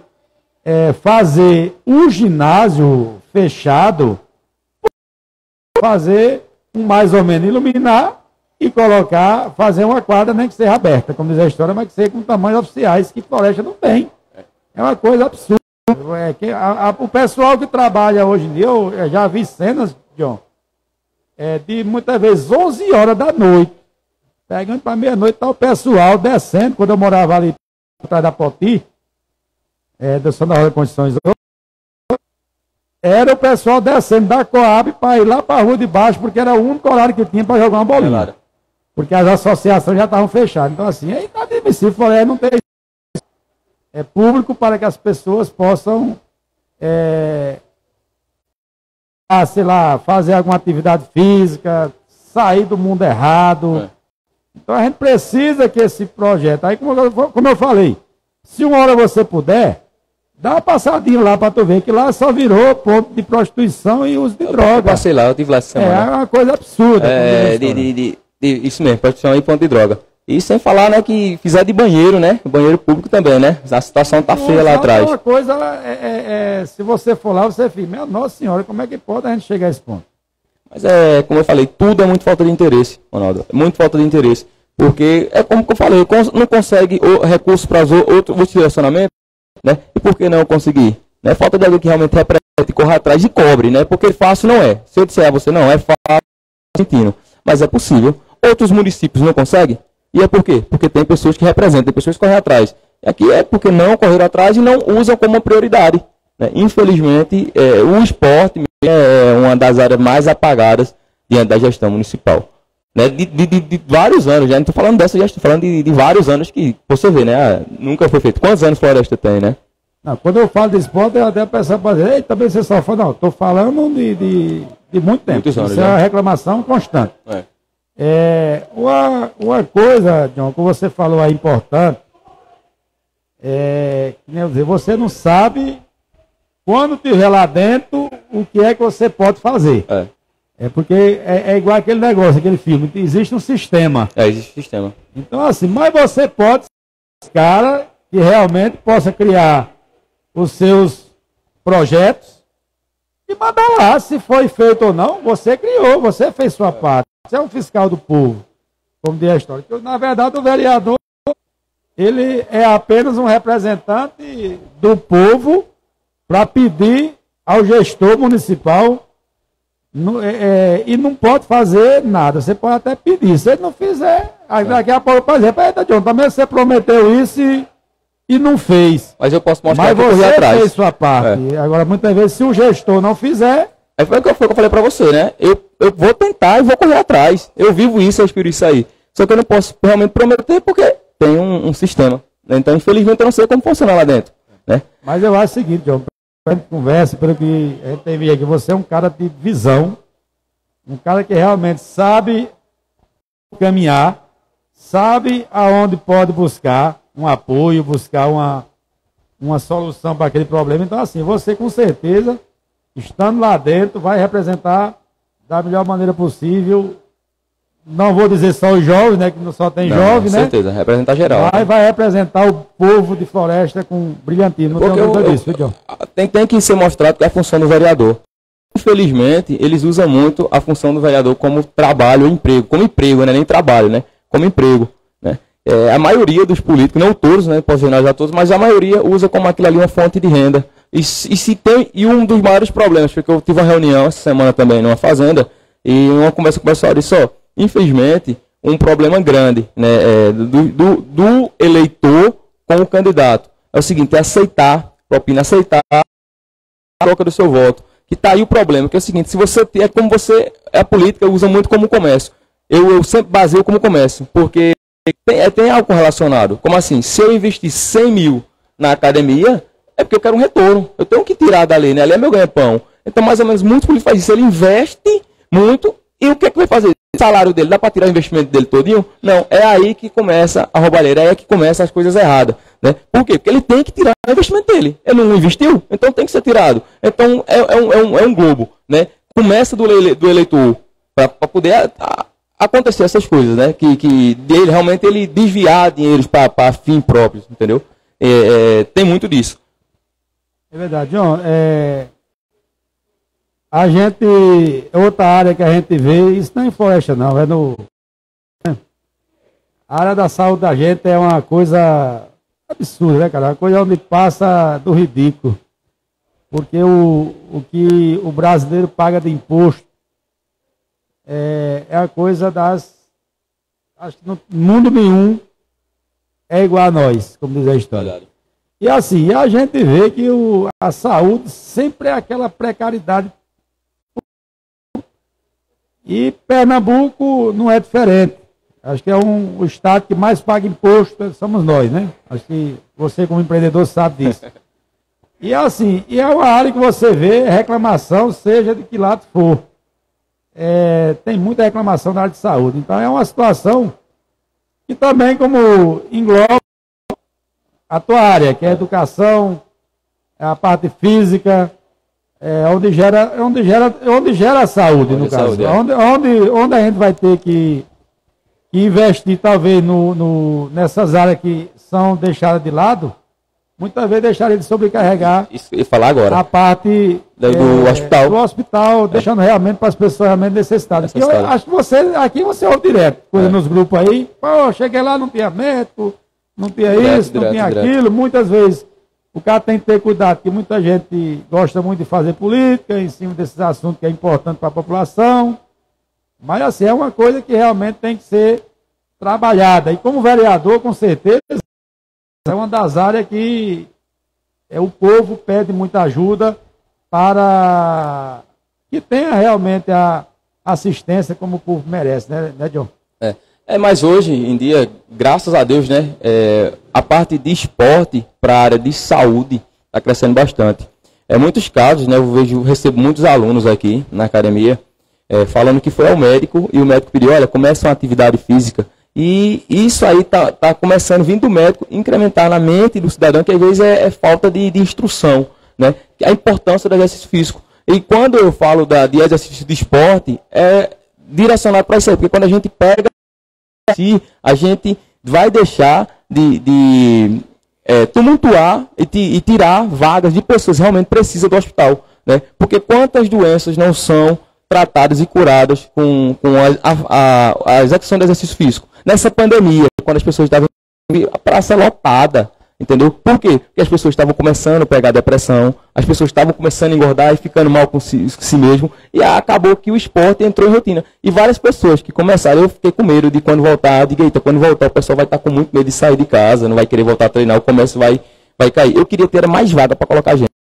é, fazer um ginásio fechado, fazer um mais ou menos iluminar e colocar, fazer uma quadra nem que seja aberta, como diz a história, mas que seja com tamanhos oficiais que Floresta não tem. É uma coisa absurda. É, que a, a, o pessoal que trabalha hoje em dia, eu já vi cenas, John, é, de muitas vezes 11 horas da noite. Pegando para meia-noite, tá o pessoal descendo. Quando eu morava ali atrás da Poti, é, da Santa Rosa Condições, era o pessoal descendo da Coab para ir lá para a rua de baixo, porque era o único horário que tinha para jogar uma bolinha. Porque as associações já estavam fechadas. Então, assim, aí tá admissível. Falei, não tem é, público para que as pessoas possam, é, ah, sei lá, fazer alguma atividade física, sair do mundo errado. É. Então a gente precisa que esse projeto, aí como eu, como eu falei, se uma hora você puder, dá uma passadinha lá para tu ver que lá só virou ponto de prostituição e uso de eu droga. passei lá, eu tive lá essa É semana. uma coisa absurda. É, de, de, de- de- isso mesmo, prostituição e ponto de droga. E sem falar, né, que fizer de banheiro, né? Banheiro público também, né? A situação tá feia lá atrás. Uma coisa, é, é- é, se você for lá, você fica, "Meu, nossa senhora, como é que pode a gente chegar a esse ponto? Mas é, como eu falei, tudo é muito falta de interesse, Ronaldo. É muito falta de interesse. Porque é como que eu falei, não consegue o recurso para outro, outro direcionamento, né? E por que não conseguir? Né? Falta de alguém que realmente represente, corra atrás e cobre, né? Porque fácil não é. Se eu disser a você, não, é fácil, sentindo. Mas é possível. Outros municípios não conseguem? E é por quê? Porque tem pessoas que representam, tem pessoas que correm atrás. Aqui é porque não correram atrás e não usam como prioridade. né? Infelizmente, é, o esporte é uma das áreas mais apagadas diante da gestão municipal. Né? De, de- de- vários anos, já não estou falando dessa gestão, estou falando de, de vários anos que você vê, né? Ah, nunca foi feito. Quantos anos Floresta tem, né? Não, quando eu falo de esporte, eu até a pessoa pode dizer, ei, também você só fala, não, estou falando de, de, de muito tempo. Anos Isso é já. uma reclamação constante. É. É, uma, uma coisa, John, que você falou aí importante, é, dizer, você não sabe quando estiver lá dentro o que é que você pode fazer. É, É porque é, é igual aquele negócio, aquele filme, que existe um sistema. é existe sistema. Então, assim, mas você pode ser um cara que realmente possa criar os seus projetos e mandar lá, se foi feito ou não, você criou, você fez sua parte. Você é um fiscal do povo, como diz a história. Na verdade, o vereador, ele é apenas um representante do povo para pedir ao gestor municipal não- é, é, e não pode fazer nada. Você pode até pedir. Se ele não fizer, aí daqui a pouco, por exemplo, eita, John, também você prometeu isso e, e não fez. Mas eu posso mostrar Mas você atrás. fez sua parte. Agora, muitas vezes, se o gestor não fizer, Aí foi o que eu, foi o que eu falei pra você, né? Eu, eu vou tentar e vou correr atrás. Eu vivo isso, eu respiro isso aí. Só que eu não posso realmente prometer porque tem um, um sistema. né? Então, infelizmente, eu não sei como funciona lá dentro. Né? mas eu acho o seguinte, John, gente conversa, pelo que a gente visto aqui, você é um cara de visão, um cara que realmente sabe caminhar, sabe aonde pode buscar um apoio, buscar uma, uma solução para aquele problema. Então, assim, você com certeza, estando lá dentro, vai representar da melhor maneira possível. Não vou dizer só os jovens, né? Que não só tem Não, jovens, com né? certeza, representar geral. Mas vai representar o povo de floresta com brilhantismo. Não Porque tenho eu- dúvida disso, John? tem, tem que ser mostrado que é a função do vereador. Infelizmente, eles usam muito a função do vereador como trabalho emprego, como emprego, né? nem trabalho, né? Como emprego. Né? É, a maioria dos políticos, não todos, né? Posso generalizar todos, mas a maioria usa como aquilo ali uma fonte de renda. E, se- e se tem, e um dos maiores problemas, porque eu tive uma reunião essa semana também numa fazenda, e uma conversa com o pessoal disse, ó, infelizmente, um problema grande né, é, do, do, do eleitor com o candidato. É o seguinte, é aceitar, propina, aceitar a troca do seu voto. Que tá aí o problema, que é o seguinte, se você é como você, a política usa muito como comércio. Eu, eu sempre baseio como comércio, porque tem, é, tem algo relacionado. Como assim? Se eu investir 100 mil na academia, é porque eu quero um retorno. Eu tenho que tirar dali, né? Ali é meu ganha-pão. Então, mais ou menos, muitos políticos fazem isso. Ele investe muito e o que é que vai fazer? O salário dele, dá para tirar o investimento dele todinho? Não, é aí que começa a roubalheira, é aí que começam as coisas erradas. Né? Por quê? Porque ele tem que tirar o investimento dele. Ele não investiu, então tem que ser tirado. Então é, é um, é um, é um globo. Né? Começa do, ele- do eleitor para poder a- a- acontecer essas coisas, né? Que, que dele realmente ele desviar dinheiros para fim próprios, entendeu? É, é, tem muito disso. É verdade, John. É... A gente. Outra área que a gente vê, isso não é em floresta, não, é no. A área da saúde da gente é uma coisa absurda, né, cara? Uma coisa onde passa do ridículo. Porque o, o que o brasileiro paga de imposto é, é a coisa das. Acho que no mundo nenhum é igual a nós, como diz a história. E assim, a gente vê que o, a saúde sempre é aquela precariedade. E Pernambuco não é diferente. Acho que é um, o estado que mais paga imposto, somos nós, né? Acho que você, como empreendedor, sabe disso. E assim, e é uma área que você vê reclamação, seja de que lado for. É, tem muita reclamação na área de saúde. Então é uma situação e também como engloba a tua área, que é a educação, é a parte física, é onde gera, onde gera, onde gera a saúde, onde no caso. Saúde, é. onde, onde, onde a gente vai ter que, que investir, talvez, no, no, nessas áreas que são deixadas de lado, muitas vezes deixaria de sobrecarregar Isso, e falar agora. a parte do, é, hospital, do hospital é. deixando realmente para as pessoas realmente necessitadas. Eu acho que você, aqui você ouve direto, coisa é. nos grupos aí, pô, cheguei lá, não tinha médico, não tinha direto, isso, não direto, tinha direto. aquilo, muitas vezes o cara tem que ter cuidado, que muita gente gosta muito de fazer política em cima desses assuntos que é importante para a população. Mas assim, é uma coisa que realmente tem que ser trabalhada. E como vereador, com certeza, é uma das áreas que é, o povo pede muita ajuda para que tenha realmente a assistência como o povo merece, né, né John? É. É, mas hoje em dia, graças a Deus, né, é, a parte de esporte para a área de saúde está crescendo bastante. É muitos casos, né, eu vejo, recebo muitos alunos aqui na academia é, falando que foi ao médico e o médico pediu, olha, começa uma atividade física. E isso aí está tá começando, vindo do médico, incrementar na mente do cidadão, que às vezes é, é falta de, de, instrução, né? A importância do exercício físico. E quando eu falo da, de exercício de esporte, é direcionado para isso aí, porque quando a gente pega a gente vai deixar de, de é, tumultuar e, e, tirar vagas de pessoas que realmente precisam do hospital. Né? Porque quantas doenças não são tratadas e curadas com, com a, a, a execução do exercício físico? Nessa pandemia, quando as pessoas estavam a praça lotada, Entendeu? Por quê? Porque as pessoas estavam começando a pegar depressão, as pessoas estavam começando a engordar e ficando mal com si, si mesmo, e acabou que o esporte entrou em rotina. E várias pessoas que começaram, eu fiquei com medo de quando voltar, de eita, quando voltar o pessoal vai estar com muito medo de sair de casa, não vai querer voltar a treinar, o comércio vai, vai cair. Eu queria ter mais vaga para colocar gente,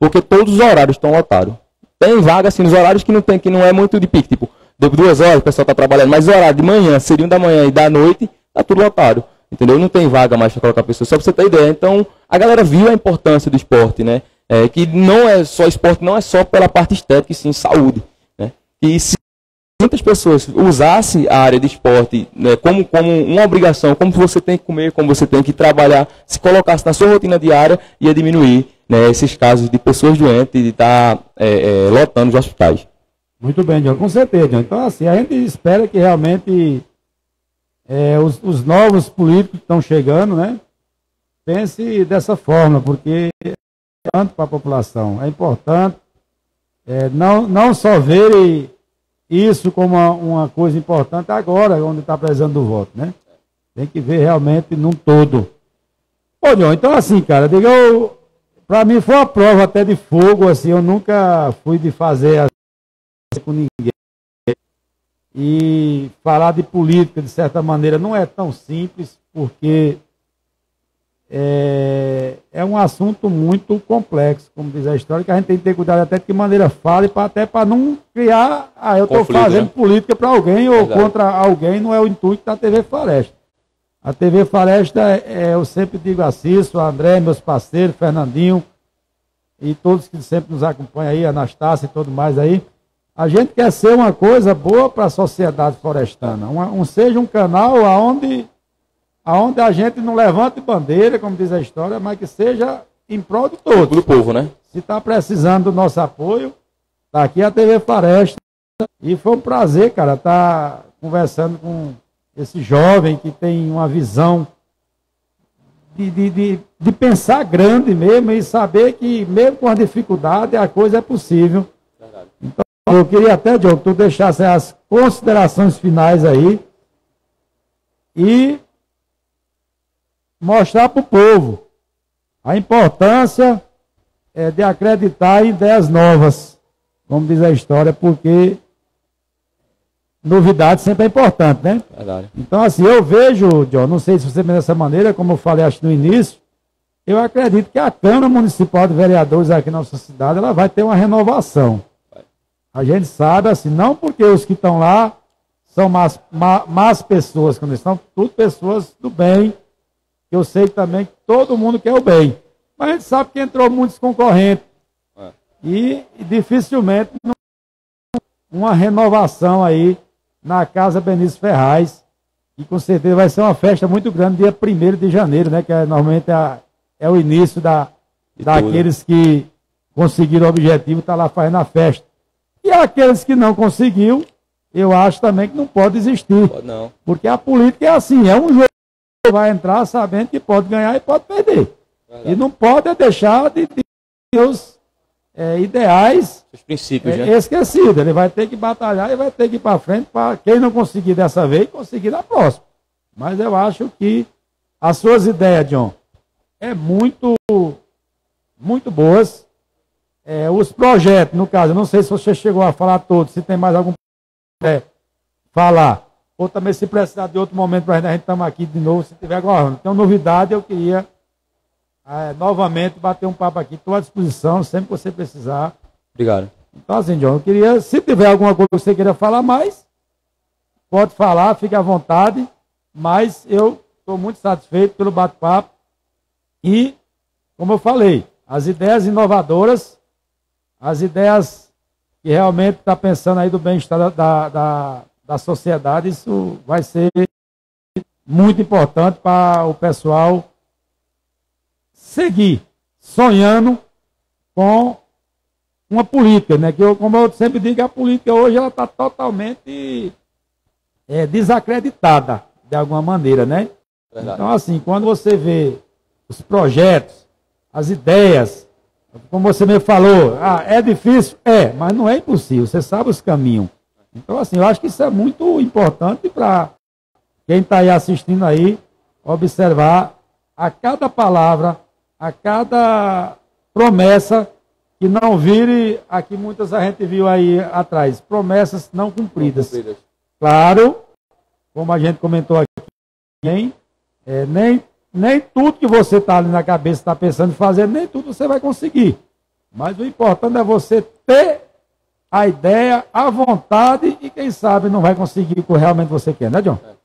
porque todos os horários estão lotados. Tem vaga assim nos horários que não tem, que não é muito de pique, tipo, duas horas o pessoal está trabalhando, mas o horário de manhã, seria um da manhã e da noite, está tudo lotado. Entendeu? Não tem vaga mais para colocar pessoas, só para você ter ideia. Então, a galera viu a importância do esporte, né? É, que não é só esporte, não é só pela parte estética, e sim saúde. Né? E se muitas pessoas usassem a área de esporte né, como, como uma obrigação, como você tem que comer, como você tem que trabalhar, se colocasse na sua rotina diária, ia diminuir né, esses casos de pessoas doentes de estar tá, é, é, lotando os hospitais. Muito bem, John, com certeza, John. Então, assim, a gente espera que realmente os, os, novos políticos que estão chegando, né? Pense dessa forma, porque é importante para a população. É importante é, não, não só ver isso como uma, uma coisa importante agora, onde está precisando do voto, né? Tem que ver realmente num todo. Ô, John, então assim, cara, diga, para mim foi uma prova até de fogo, assim, eu nunca fui de fazer assim com ninguém. E falar de política, de certa maneira, não é tão simples, porque é, é um assunto muito complexo, como diz a história, que a gente tem que ter cuidado até de que maneira fale, pra, até para não criar, ah, eu estou fazendo né? política para alguém ou Exato. contra alguém, não é o intuito da TV Floresta. A TV Floresta, é, eu sempre digo a Cício, a André, meus parceiros, Fernandinho, e todos que sempre nos acompanham aí, Anastácia e tudo mais aí, a gente quer ser uma coisa boa para a sociedade florestana. Uma, um, seja um canal onde, aonde a gente não levante bandeira, como diz a história, mas que seja em prol de todos. Do povo, né? Se está precisando do nosso apoio, está aqui a TV Floresta. E foi um prazer, cara, estar tá conversando com esse jovem que tem uma visão de, de, de, de pensar grande mesmo e saber que, mesmo com a dificuldade, a coisa é possível. Eu queria até, Diogo, que tu deixasse as considerações finais aí e mostrar para o povo a importância é, de acreditar em ideias novas, como diz a história, porque novidade sempre é importante, né? Verdade. Então, assim, eu vejo, John, não sei se você vê dessa maneira, como eu falei acho no início, eu acredito que a Câmara Municipal de Vereadores aqui na nossa cidade, ela vai ter uma renovação. A gente sabe assim, não porque os que estão lá são más, más pessoas, quando estão tudo pessoas do bem, que eu sei também que todo mundo quer o bem. Mas a gente sabe que entrou muitos concorrentes. É. E, e, dificilmente uma renovação aí na Casa Benício Ferraz, E com certeza vai ser uma festa muito grande, dia 1 de janeiro, né? Que é, normalmente é, a, é o início da, daqueles que conseguiram o objetivo, tá lá fazendo a festa. E aqueles que não conseguiu, eu acho também que não pode existir. Pode não. Porque a política é assim, é um jogo que vai entrar sabendo que pode ganhar e pode perder. Verdade. E não pode deixar de ter os é, ideais os princípios, é, né? esquecidos. Ele vai ter que batalhar e vai ter que ir para frente para quem não conseguir dessa vez, conseguir na próxima. Mas eu acho que as suas ideias, John, é muito, muito boas. É, os projetos, no caso, eu não sei se você chegou a falar todos, se tem mais algum é, falar. Ou também se precisar de outro momento para a gente estamos aqui de novo, se tiver alguma então, novidade, eu queria é, novamente bater um papo aqui. Estou à disposição, sempre que você precisar. Obrigado. Então, assim, John, eu queria, se tiver alguma coisa que você queira falar mais, pode falar, fique à vontade. Mas eu estou muito satisfeito pelo bate-papo. E, como eu falei, as ideias inovadoras, as ideias que realmente está pensando aí do bem-estar da, da, da sociedade, isso vai ser muito importante para o pessoal seguir sonhando com uma política, né? Que eu, como eu sempre digo, a política hoje ela está totalmente é, desacreditada de alguma maneira, né? Verdade. Então, assim, quando você vê os projetos, as ideias, como você me falou, ah, é difícil? É, mas não é impossível, você sabe os caminhos. Então, assim, eu acho que isso é muito importante para quem está aí assistindo aí, observar a cada palavra, a cada promessa, que não vire, aqui muitas a gente viu aí atrás, promessas não cumpridas. Não cumpridas. Claro, como a gente comentou aqui, nem, é, nem, nem tudo que você está ali na cabeça, está pensando em fazer, nem tudo você vai conseguir. Mas o importante é você ter a ideia, a vontade e quem sabe não vai conseguir o que realmente você quer, né, John? É.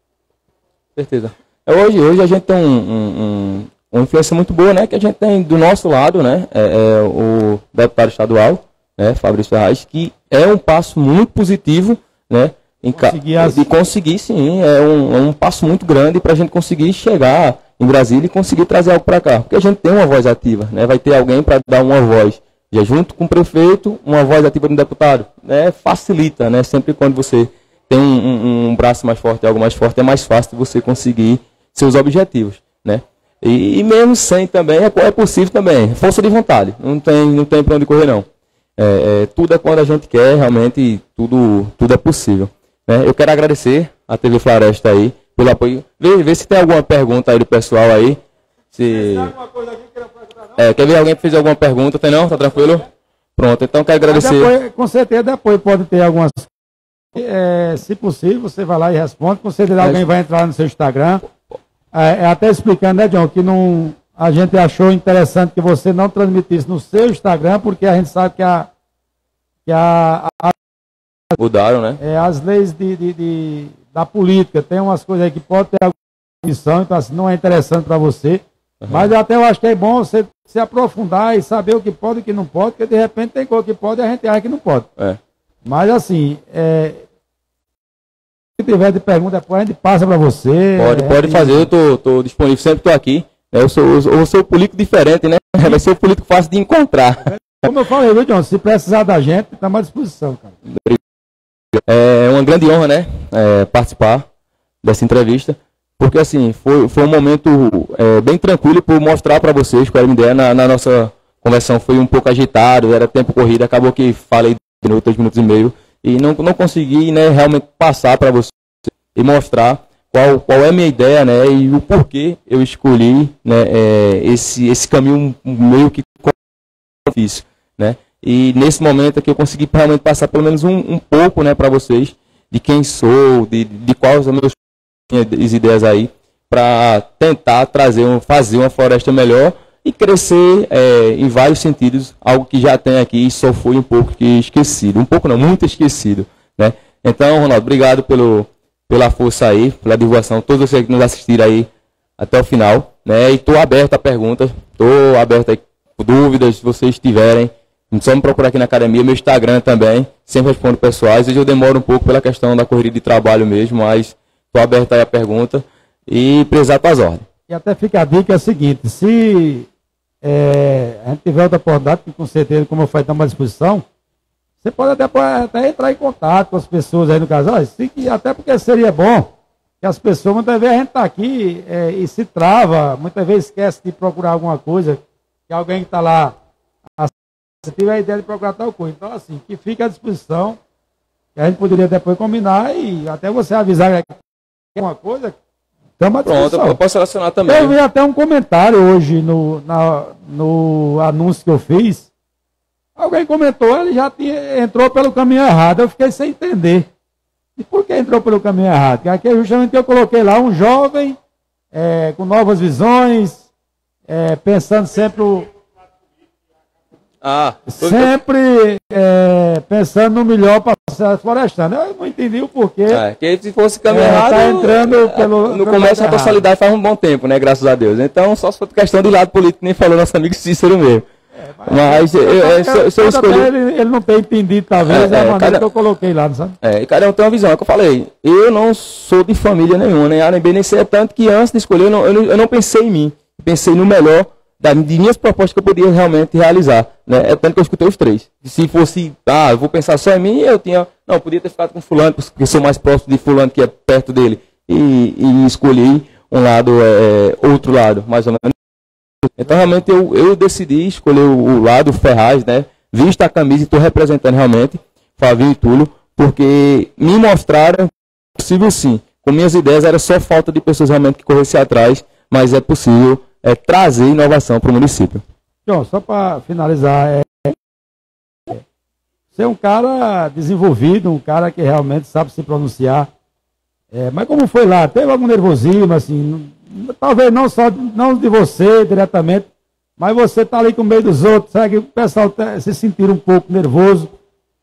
Certeza. Hoje, hoje a gente tem um, um, um, uma influência muito boa, né? Que a gente tem do nosso lado, né? É, é o deputado estadual, né? Fabrício Ferraz, que é um passo muito positivo, né? conseguir as... De conseguir, sim, é um, é um passo muito grande para a gente conseguir chegar em Brasília e conseguir trazer algo para cá. Porque a gente tem uma voz ativa, né? vai ter alguém para dar uma voz. E junto com o prefeito, uma voz ativa do deputado. Né? Facilita, né? sempre quando você tem um, um, um braço mais forte, algo mais forte, é mais fácil você conseguir seus objetivos. Né? E, e mesmo sem também, é, é possível também. Força de vontade, não tem, não tem para onde correr não. É, é, tudo é quando a gente quer, realmente tudo, tudo é possível. Né? Eu quero agradecer a TV Floresta aí pelo apoio. Vê, vê se tem alguma pergunta aí do pessoal aí. Se... É, quer ver alguém que fez alguma pergunta? Tem não? Tá tranquilo? Pronto, então quero agradecer. Depois, com certeza depois pode ter algumas. É, se possível, você vai lá e responde. Com certeza é. alguém vai entrar no seu Instagram. É, é, até explicando, né, John, que não, a gente achou interessante que você não transmitisse no seu Instagram, porque a gente sabe que a, que a, a Mudaram, né? É, as leis de, de, de, da política, tem umas coisas aí que pode ter alguma missão, então assim, não é interessante para você. Uhum. Mas até eu acho que é bom você se aprofundar e saber o que pode e o que não pode, porque de repente tem coisa que pode e a gente acha que não pode. É. Mas assim, é, se tiver de pergunta, depois a gente passa para você. Pode, é, pode fazer, eu tô, tô disponível, sempre estou aqui. Eu sou, eu sou político diferente, né? Vai ser um político fácil de encontrar. Como eu falei, viu, John? Se precisar da gente, estamos à disposição, cara. É uma grande honra, né, é, participar dessa entrevista, porque assim, foi, foi um momento é, bem tranquilo por mostrar para vocês qual era a ideia. Na, na, nossa conversão foi um pouco agitado, era tempo corrido, acabou que falei minutos, dois minutos e meio, e não, não consegui né, realmente passar para vocês e mostrar qual, qual é a minha ideia, né, e o porquê eu escolhi né, é, esse, esse caminho meio que difícil, né. E nesse momento aqui eu consegui realmente passar pelo menos um, um pouco né, para vocês de quem sou, de, de quais são minhas ideias aí, para tentar trazer, um, fazer uma floresta melhor e crescer é, em vários sentidos, algo que já tem aqui e só foi um pouco que esquecido. Um pouco não, muito esquecido. Né? Então, Ronaldo, obrigado pelo, pela força aí, pela divulgação, todos vocês que nos assistiram aí até o final. Né? E estou aberto a perguntas, estou aberto a dúvidas, se vocês tiverem. Só me procurar aqui na academia, meu Instagram também. Sempre respondo pessoais. Hoje eu demoro um pouco pela questão da corrida de trabalho mesmo, mas Estou aberto aí a pergunta e precisar para as ordens. E até fica a dica é a seguinte, se é, a gente tiver outra oportunidade, que com certeza, como eu falei, está à disposição, você pode até, até, entrar em contato com as pessoas aí no casal, até porque seria bom que as pessoas, muitas vezes a gente está aqui é, e se trava, muitas vezes esquece de procurar alguma coisa, que alguém que está lá, se tiver a ideia de procurar tal coisa. Então, assim, que fique à disposição, que a gente poderia depois combinar e até você avisar alguma coisa, estamos à disposição. Pronto, eu posso relacionar também. Eu vi até um comentário hoje no, na, no anúncio que eu fiz, Alguém comentou, ele já tinha, entrou pelo caminho errado. Eu fiquei sem entender. E por que entrou pelo caminho errado? Porque aqui justamente eu coloquei lá um jovem é, com novas visões, é, pensando sempre o, ah, sempre é, pensando no melhor para a florestando. Eu não entendi o porquê. É, que se fosse caminho é, errado. Tá entrando é, pelo. No começo a totalidade faz um bom tempo, né? Graças a Deus. Então, só se for questão do lado político, nem falou nosso amigo Cícero mesmo. Mas, eu, se, se eu escolher... Ele, ele, não tem entendido, talvez, é, é, a maneira cada... que eu coloquei lá, sabe? É, e cada um tem uma visão, é o que eu falei. Eu não sou de família nenhuma, nem A, nem B, nem C. É tanto que antes de escolher, eu não, eu não, eu não pensei em mim. Pensei no melhor da, de minhas propostas que eu podia realmente realizar. Né? É tanto que eu escutei os três. Se fosse, ah, eu vou pensar só em mim, eu tinha. Não, podia ter ficado com fulano, porque sou mais próximo de fulano que é perto dele. E, e escolhi um lado, é, é outro lado, mais ou menos. Então, realmente, eu, eu decidi escolher o, o lado Ferraz, né? Vista a camisa e estou representando realmente Flavinho e Túlio, porque me mostraram possível sim. Com minhas ideias era só falta de pessoas realmente que corressem atrás, mas é possível é, trazer inovação para o município. João, só para finalizar, é, ser um cara desenvolvido, um cara que realmente sabe se pronunciar. É, mas como foi lá? Teve algum nervosismo, assim, talvez não só não de você diretamente, mas você está ali com o meio dos outros, sabe? O pessoal tá, se sentir um pouco nervoso,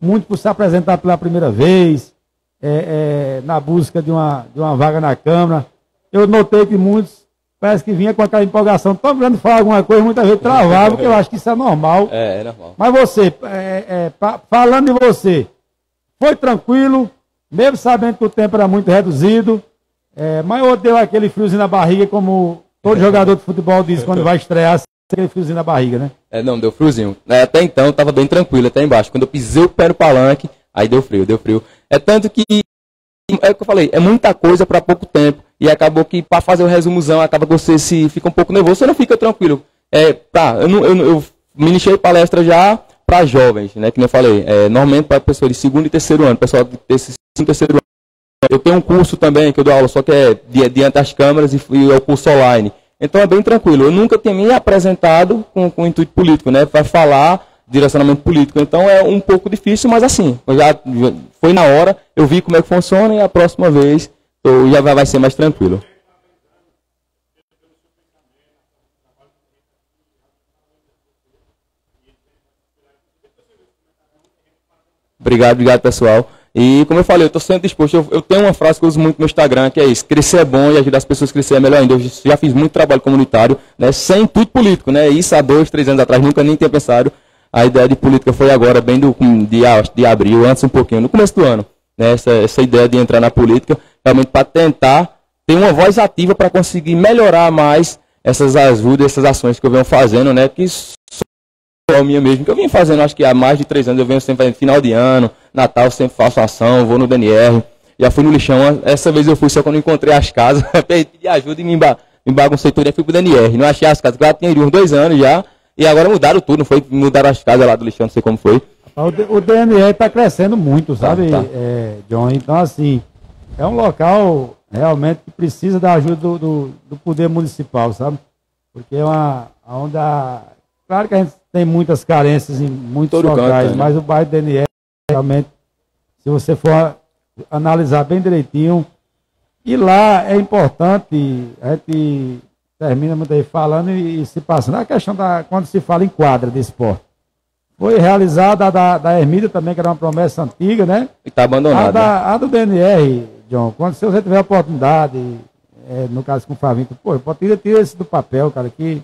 muito por se apresentar pela primeira vez, é, é, na busca de uma, de uma vaga na Câmara. Eu notei que muitos parece que vinha com aquela empolgação tão grande falar alguma coisa, muitas vezes travava, porque eu acho que isso é normal. É, é normal. Mas você, é, é, falando de você, foi tranquilo, mesmo sabendo que o tempo era muito reduzido, é, mas eu deu aquele friozinho na barriga, como todo jogador de futebol diz quando vai estrear, aquele friozinho na barriga, né? É, não, deu friozinho. É, até então estava bem tranquilo, até embaixo. Quando eu pisei o pé no palanque, aí deu frio, deu frio. É tanto que, é o que eu falei, é muita coisa para pouco tempo. E acabou que, para fazer o resumozão, acaba que você se fica um pouco nervoso, você não fica tranquilo. É, tá, eu, não, eu, eu ministrei palestra já para jovens, né, que eu falei. É, normalmente para pessoas de segundo e terceiro ano, pessoal desse segundo e terceiro ano eu tenho um curso também que eu dou aula, só que é diante das câmeras e, e é o curso online. Então é bem tranquilo. Eu nunca tinha me apresentado com, com intuito político, né? Para falar direcionamento político. Então é um pouco difícil, mas assim, já foi na hora, eu vi como é que funciona e a próxima vez eu, já vai, ser mais tranquilo. Obrigado, obrigado pessoal. E como eu falei, eu estou sempre disposto. Eu, eu, tenho uma frase que eu uso muito no Instagram, que é isso: crescer é bom e ajudar as pessoas a crescer é melhor ainda. Eu já fiz muito trabalho comunitário, né, sem intuito político, né? Isso há dois, três anos atrás, nunca nem tinha pensado. A ideia de política foi agora, bem do, de, de abril, antes um pouquinho, no começo do ano. Né, essa, essa ideia de entrar na política, realmente para tentar ter uma voz ativa para conseguir melhorar mais essas ajudas, essas ações que eu venho fazendo, né? Que é minha mesmo, que eu vim fazendo, acho que há mais de três anos, eu venho sempre fazendo final de ano, Natal, sempre faço ação, vou no DNR, já fui no lixão, essa vez eu fui só quando encontrei as casas, pedi ajuda e me, emba, me baguncei e fui pro DNR, não achei as casas, lá tinha uns dois anos já, e agora mudaram tudo, não foi, mudaram as casas lá do lixão, não sei como foi. O, DNR está crescendo muito, sabe, tá, tá. É, John, então assim, é um local realmente que precisa da ajuda do, do, do poder municipal, sabe, porque é uma, onde a, claro que a gente tem muitas carências em muitos Todo locais, canto, né? mas o bairro do DNR realmente, se você for analisar bem direitinho, e lá é importante, a gente termina muito aí falando e, e se passando, a questão da, quando se fala em quadra de esporte. Foi realizada a da, da Ermida também, que era uma promessa antiga, né? E está abandonada. A, da, a do DNR, John, quando se você tiver a oportunidade, é, no caso com o Flavinho, pô, tirar, tira esse do papel, cara, que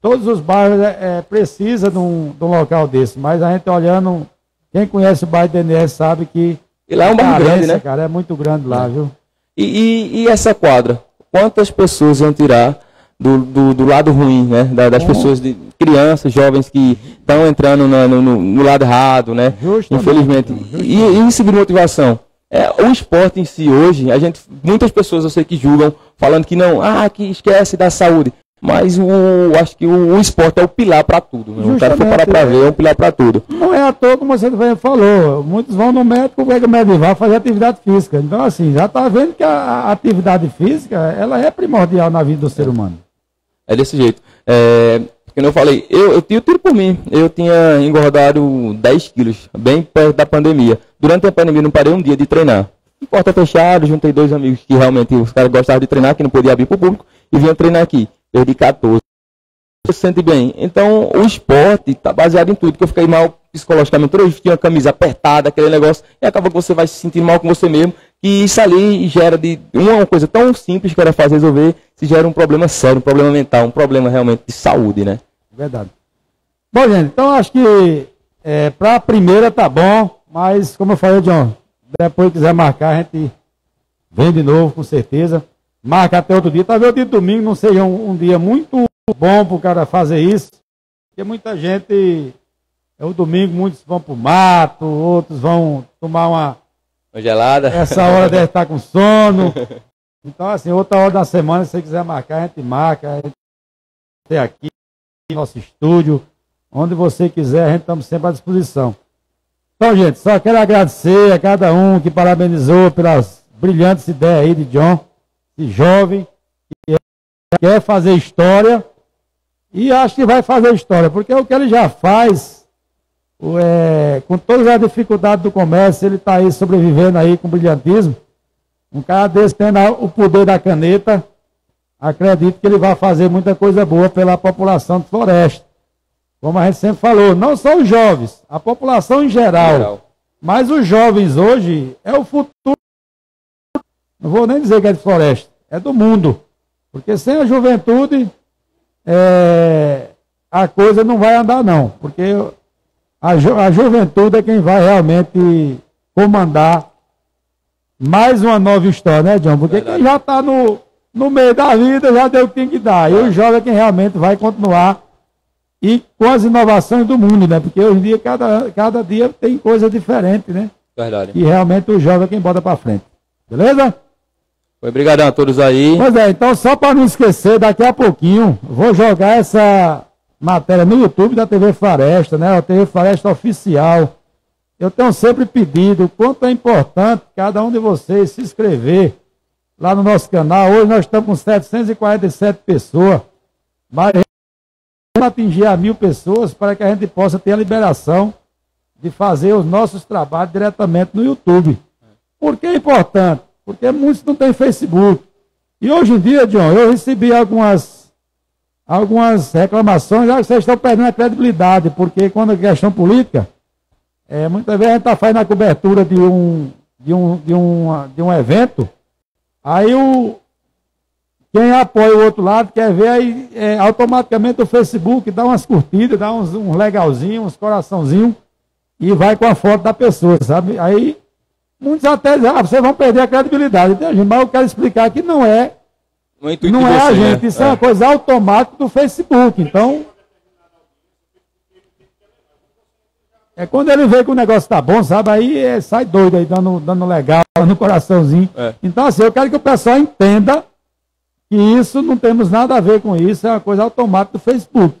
todos os bairros é, é, precisam de um, de um local desse, mas a gente olhando quem conhece o bairro do DNS sabe que. E lá é um bairro grande, né? Cara, é muito grande lá, é. viu? E, e, e essa quadra? Quantas pessoas iam tirar do, do, do lado ruim, né? Da, das pessoas, de, crianças, jovens que estão entrando no, no, no, lado errado, né? Justamente, Infelizmente. Justamente. E, e seguir motivação. É, o esporte em si hoje, a gente, muitas pessoas eu sei que julgam, falando que não, ah, que esquece da saúde. Mas o, acho que o, o esporte é o pilar para tudo. Né? O cara for parar para ver, é o pilar para tudo. Não é à toa, como você falou. Muitos vão no médico, o médico vai fazer atividade física. Então, assim, já está vendo que a, a, atividade física ela é primordial na vida do ser humano. É desse jeito. É, como eu falei, eu, eu tiro tiro por mim. Eu tinha engordado 10 quilos, bem perto da pandemia. Durante a pandemia, não parei um dia de treinar. Porta fechada, juntei dois amigos que realmente os caras gostavam de treinar, que não podia abrir para o público, e vinham treinar aqui perdi 14. Você se sente bem. Então, o esporte está baseado em tudo, que eu fiquei mal psicologicamente. Hoje tinha uma camisa apertada, aquele negócio, e acaba que você vai se sentir mal com você mesmo. E isso ali gera de uma coisa tão simples que era fazer resolver, se gera um problema sério, um problema mental, um problema realmente de saúde, né? Verdade. Bom, gente, então acho que é, para a primeira tá bom, mas como eu falei, John, depois quiser marcar, a gente vem de novo, com certeza marca até outro dia. Talvez o dia de domingo não seja um, um dia muito bom para o cara fazer isso, porque muita gente, é o domingo, muitos vão para o mato, outros vão tomar uma, uma gelada. Essa hora deve estar com sono. Então, assim, outra hora da semana, se você quiser marcar, a gente marca. A gente tem aqui, nosso estúdio, onde você quiser, a gente estamos sempre à disposição. Então, gente, só quero agradecer a cada um que parabenizou pelas brilhantes ideias aí de John esse jovem que quer fazer história e acho que vai fazer história, porque o que ele já faz, é, com todas as dificuldades do comércio, ele está aí sobrevivendo aí com brilhantismo. Um cara desse tendo o poder da caneta, acredito que ele vai fazer muita coisa boa pela população de Floresta. Como a gente sempre falou, não só os jovens, a população em geral. geral. Mas os jovens hoje é o futuro não vou nem dizer que é de floresta, é do mundo. Porque sem a juventude, é, a coisa não vai andar, não. Porque a, ju, a juventude é quem vai realmente comandar mais uma nova história, né, John? Porque Verdade. quem já está no, no meio da vida já deu o que tem que dar. E o jovem é quem realmente vai continuar e com as inovações do mundo, né? Porque hoje em dia, cada, cada dia tem coisa diferente, né? Verdade. E realmente o jovem é quem bota para frente. Beleza? Obrigadão a todos aí. Pois é, então só para não esquecer, daqui a pouquinho vou jogar essa matéria no YouTube da TV Floresta, né? A TV Floresta Oficial. Eu tenho sempre pedido o quanto é importante cada um de vocês se inscrever lá no nosso canal. Hoje nós estamos com 747 pessoas, mas vamos atingir a mil pessoas para que a gente possa ter a liberação de fazer os nossos trabalhos diretamente no YouTube. Por que é importante? Porque muitos não têm Facebook. E hoje em dia, John, eu recebi algumas, algumas reclamações, ah, vocês estão perdendo a credibilidade, porque quando é questão política, é, muitas vezes a gente está fazendo a cobertura de um, de um, de um, de um evento, aí o, quem apoia o outro lado quer ver, aí é, automaticamente o Facebook dá umas curtidas, dá uns, uns legalzinhos, uns coraçãozinhos, e vai com a foto da pessoa, sabe? Aí Muitos até dizem, ah, vocês vão perder a credibilidade. Mas eu quero explicar que não é. Não é, não é a gente, né? isso é. é uma coisa automática do Facebook. Então. É quando ele vê que o negócio tá bom, sabe? Aí é, sai doido aí, dando, dando legal, no coraçãozinho. É. Então, assim, eu quero que o pessoal entenda que isso não temos nada a ver com isso, é uma coisa automática do Facebook.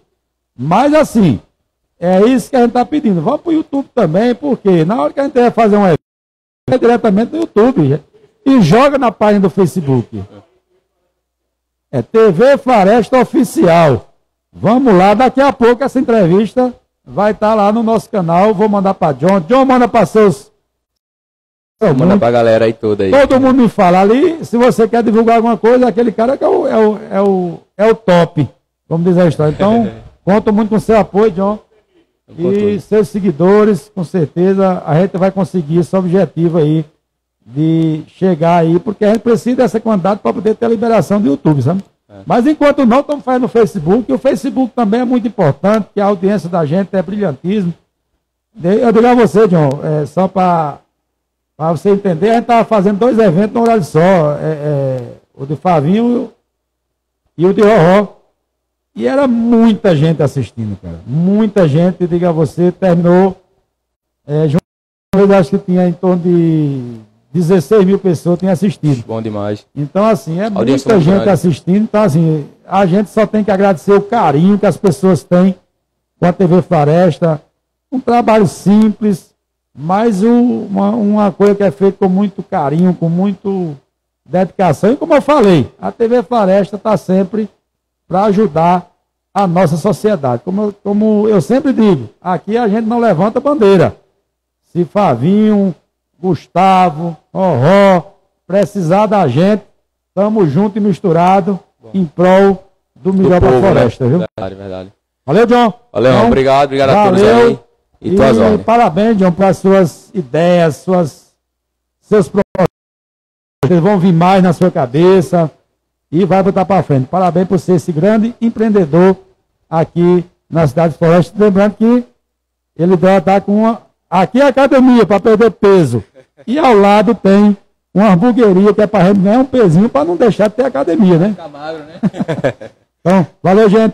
Mas, assim, é isso que a gente está pedindo. Vamos para o YouTube também, porque na hora que a gente vai fazer um evento, diretamente no YouTube e joga na página do Facebook. É TV Floresta Oficial. Vamos lá, daqui a pouco essa entrevista vai estar tá lá no nosso canal. Vou mandar para John. John manda para seus. Manda para a galera aí toda aí. Todo mundo me fala ali. Se você quer divulgar alguma coisa, aquele cara que é o, é o, é o, é o top. Como diz a história. Então, conto muito com seu apoio, John. E seus seguidores, com certeza, a gente vai conseguir esse objetivo aí de chegar aí, porque a gente precisa dessa quantidade para poder ter a liberação do YouTube, sabe? É. Mas enquanto não, estamos fazendo no Facebook, e o Facebook também é muito importante, que a audiência da gente é brilhantismo. Eu digo a você, John, é, só para você entender, a gente estava fazendo dois eventos no horário só. É, é, o de Favinho e o de Roró. E era muita gente assistindo, cara. Muita gente, diga a você, terminou. É, eu acho que tinha em torno de 16 mil pessoas tinham assistido. Bom demais. Então, assim, é muita gente grande. assistindo. Então, assim, a gente só tem que agradecer o carinho que as pessoas têm com a TV Floresta. Um trabalho simples, mas uma, uma coisa que é feita com muito carinho, com muito dedicação. E como eu falei, a TV Floresta está sempre para ajudar a nossa sociedade. Como, como eu sempre digo, aqui a gente não levanta bandeira. Se Favinho, Gustavo, Roró, precisar da gente, estamos juntos e misturados em prol do melhor para a né? floresta, né? viu? Verdade, verdade. Valeu, John. Valeu, obrigado, obrigado a todos aí. E, e parabéns, John, para suas ideias, suas, seus projetos. Eles vão vir mais na sua cabeça e vai botar para frente. Parabéns por ser esse grande empreendedor aqui na cidade de Floresta. Lembrando que ele deve estar com uma. Aqui é academia para perder peso. E ao lado tem uma hamburgueria que é para ganhar um pezinho para não deixar de ter academia, né? Ficar magro, né? então, valeu, gente.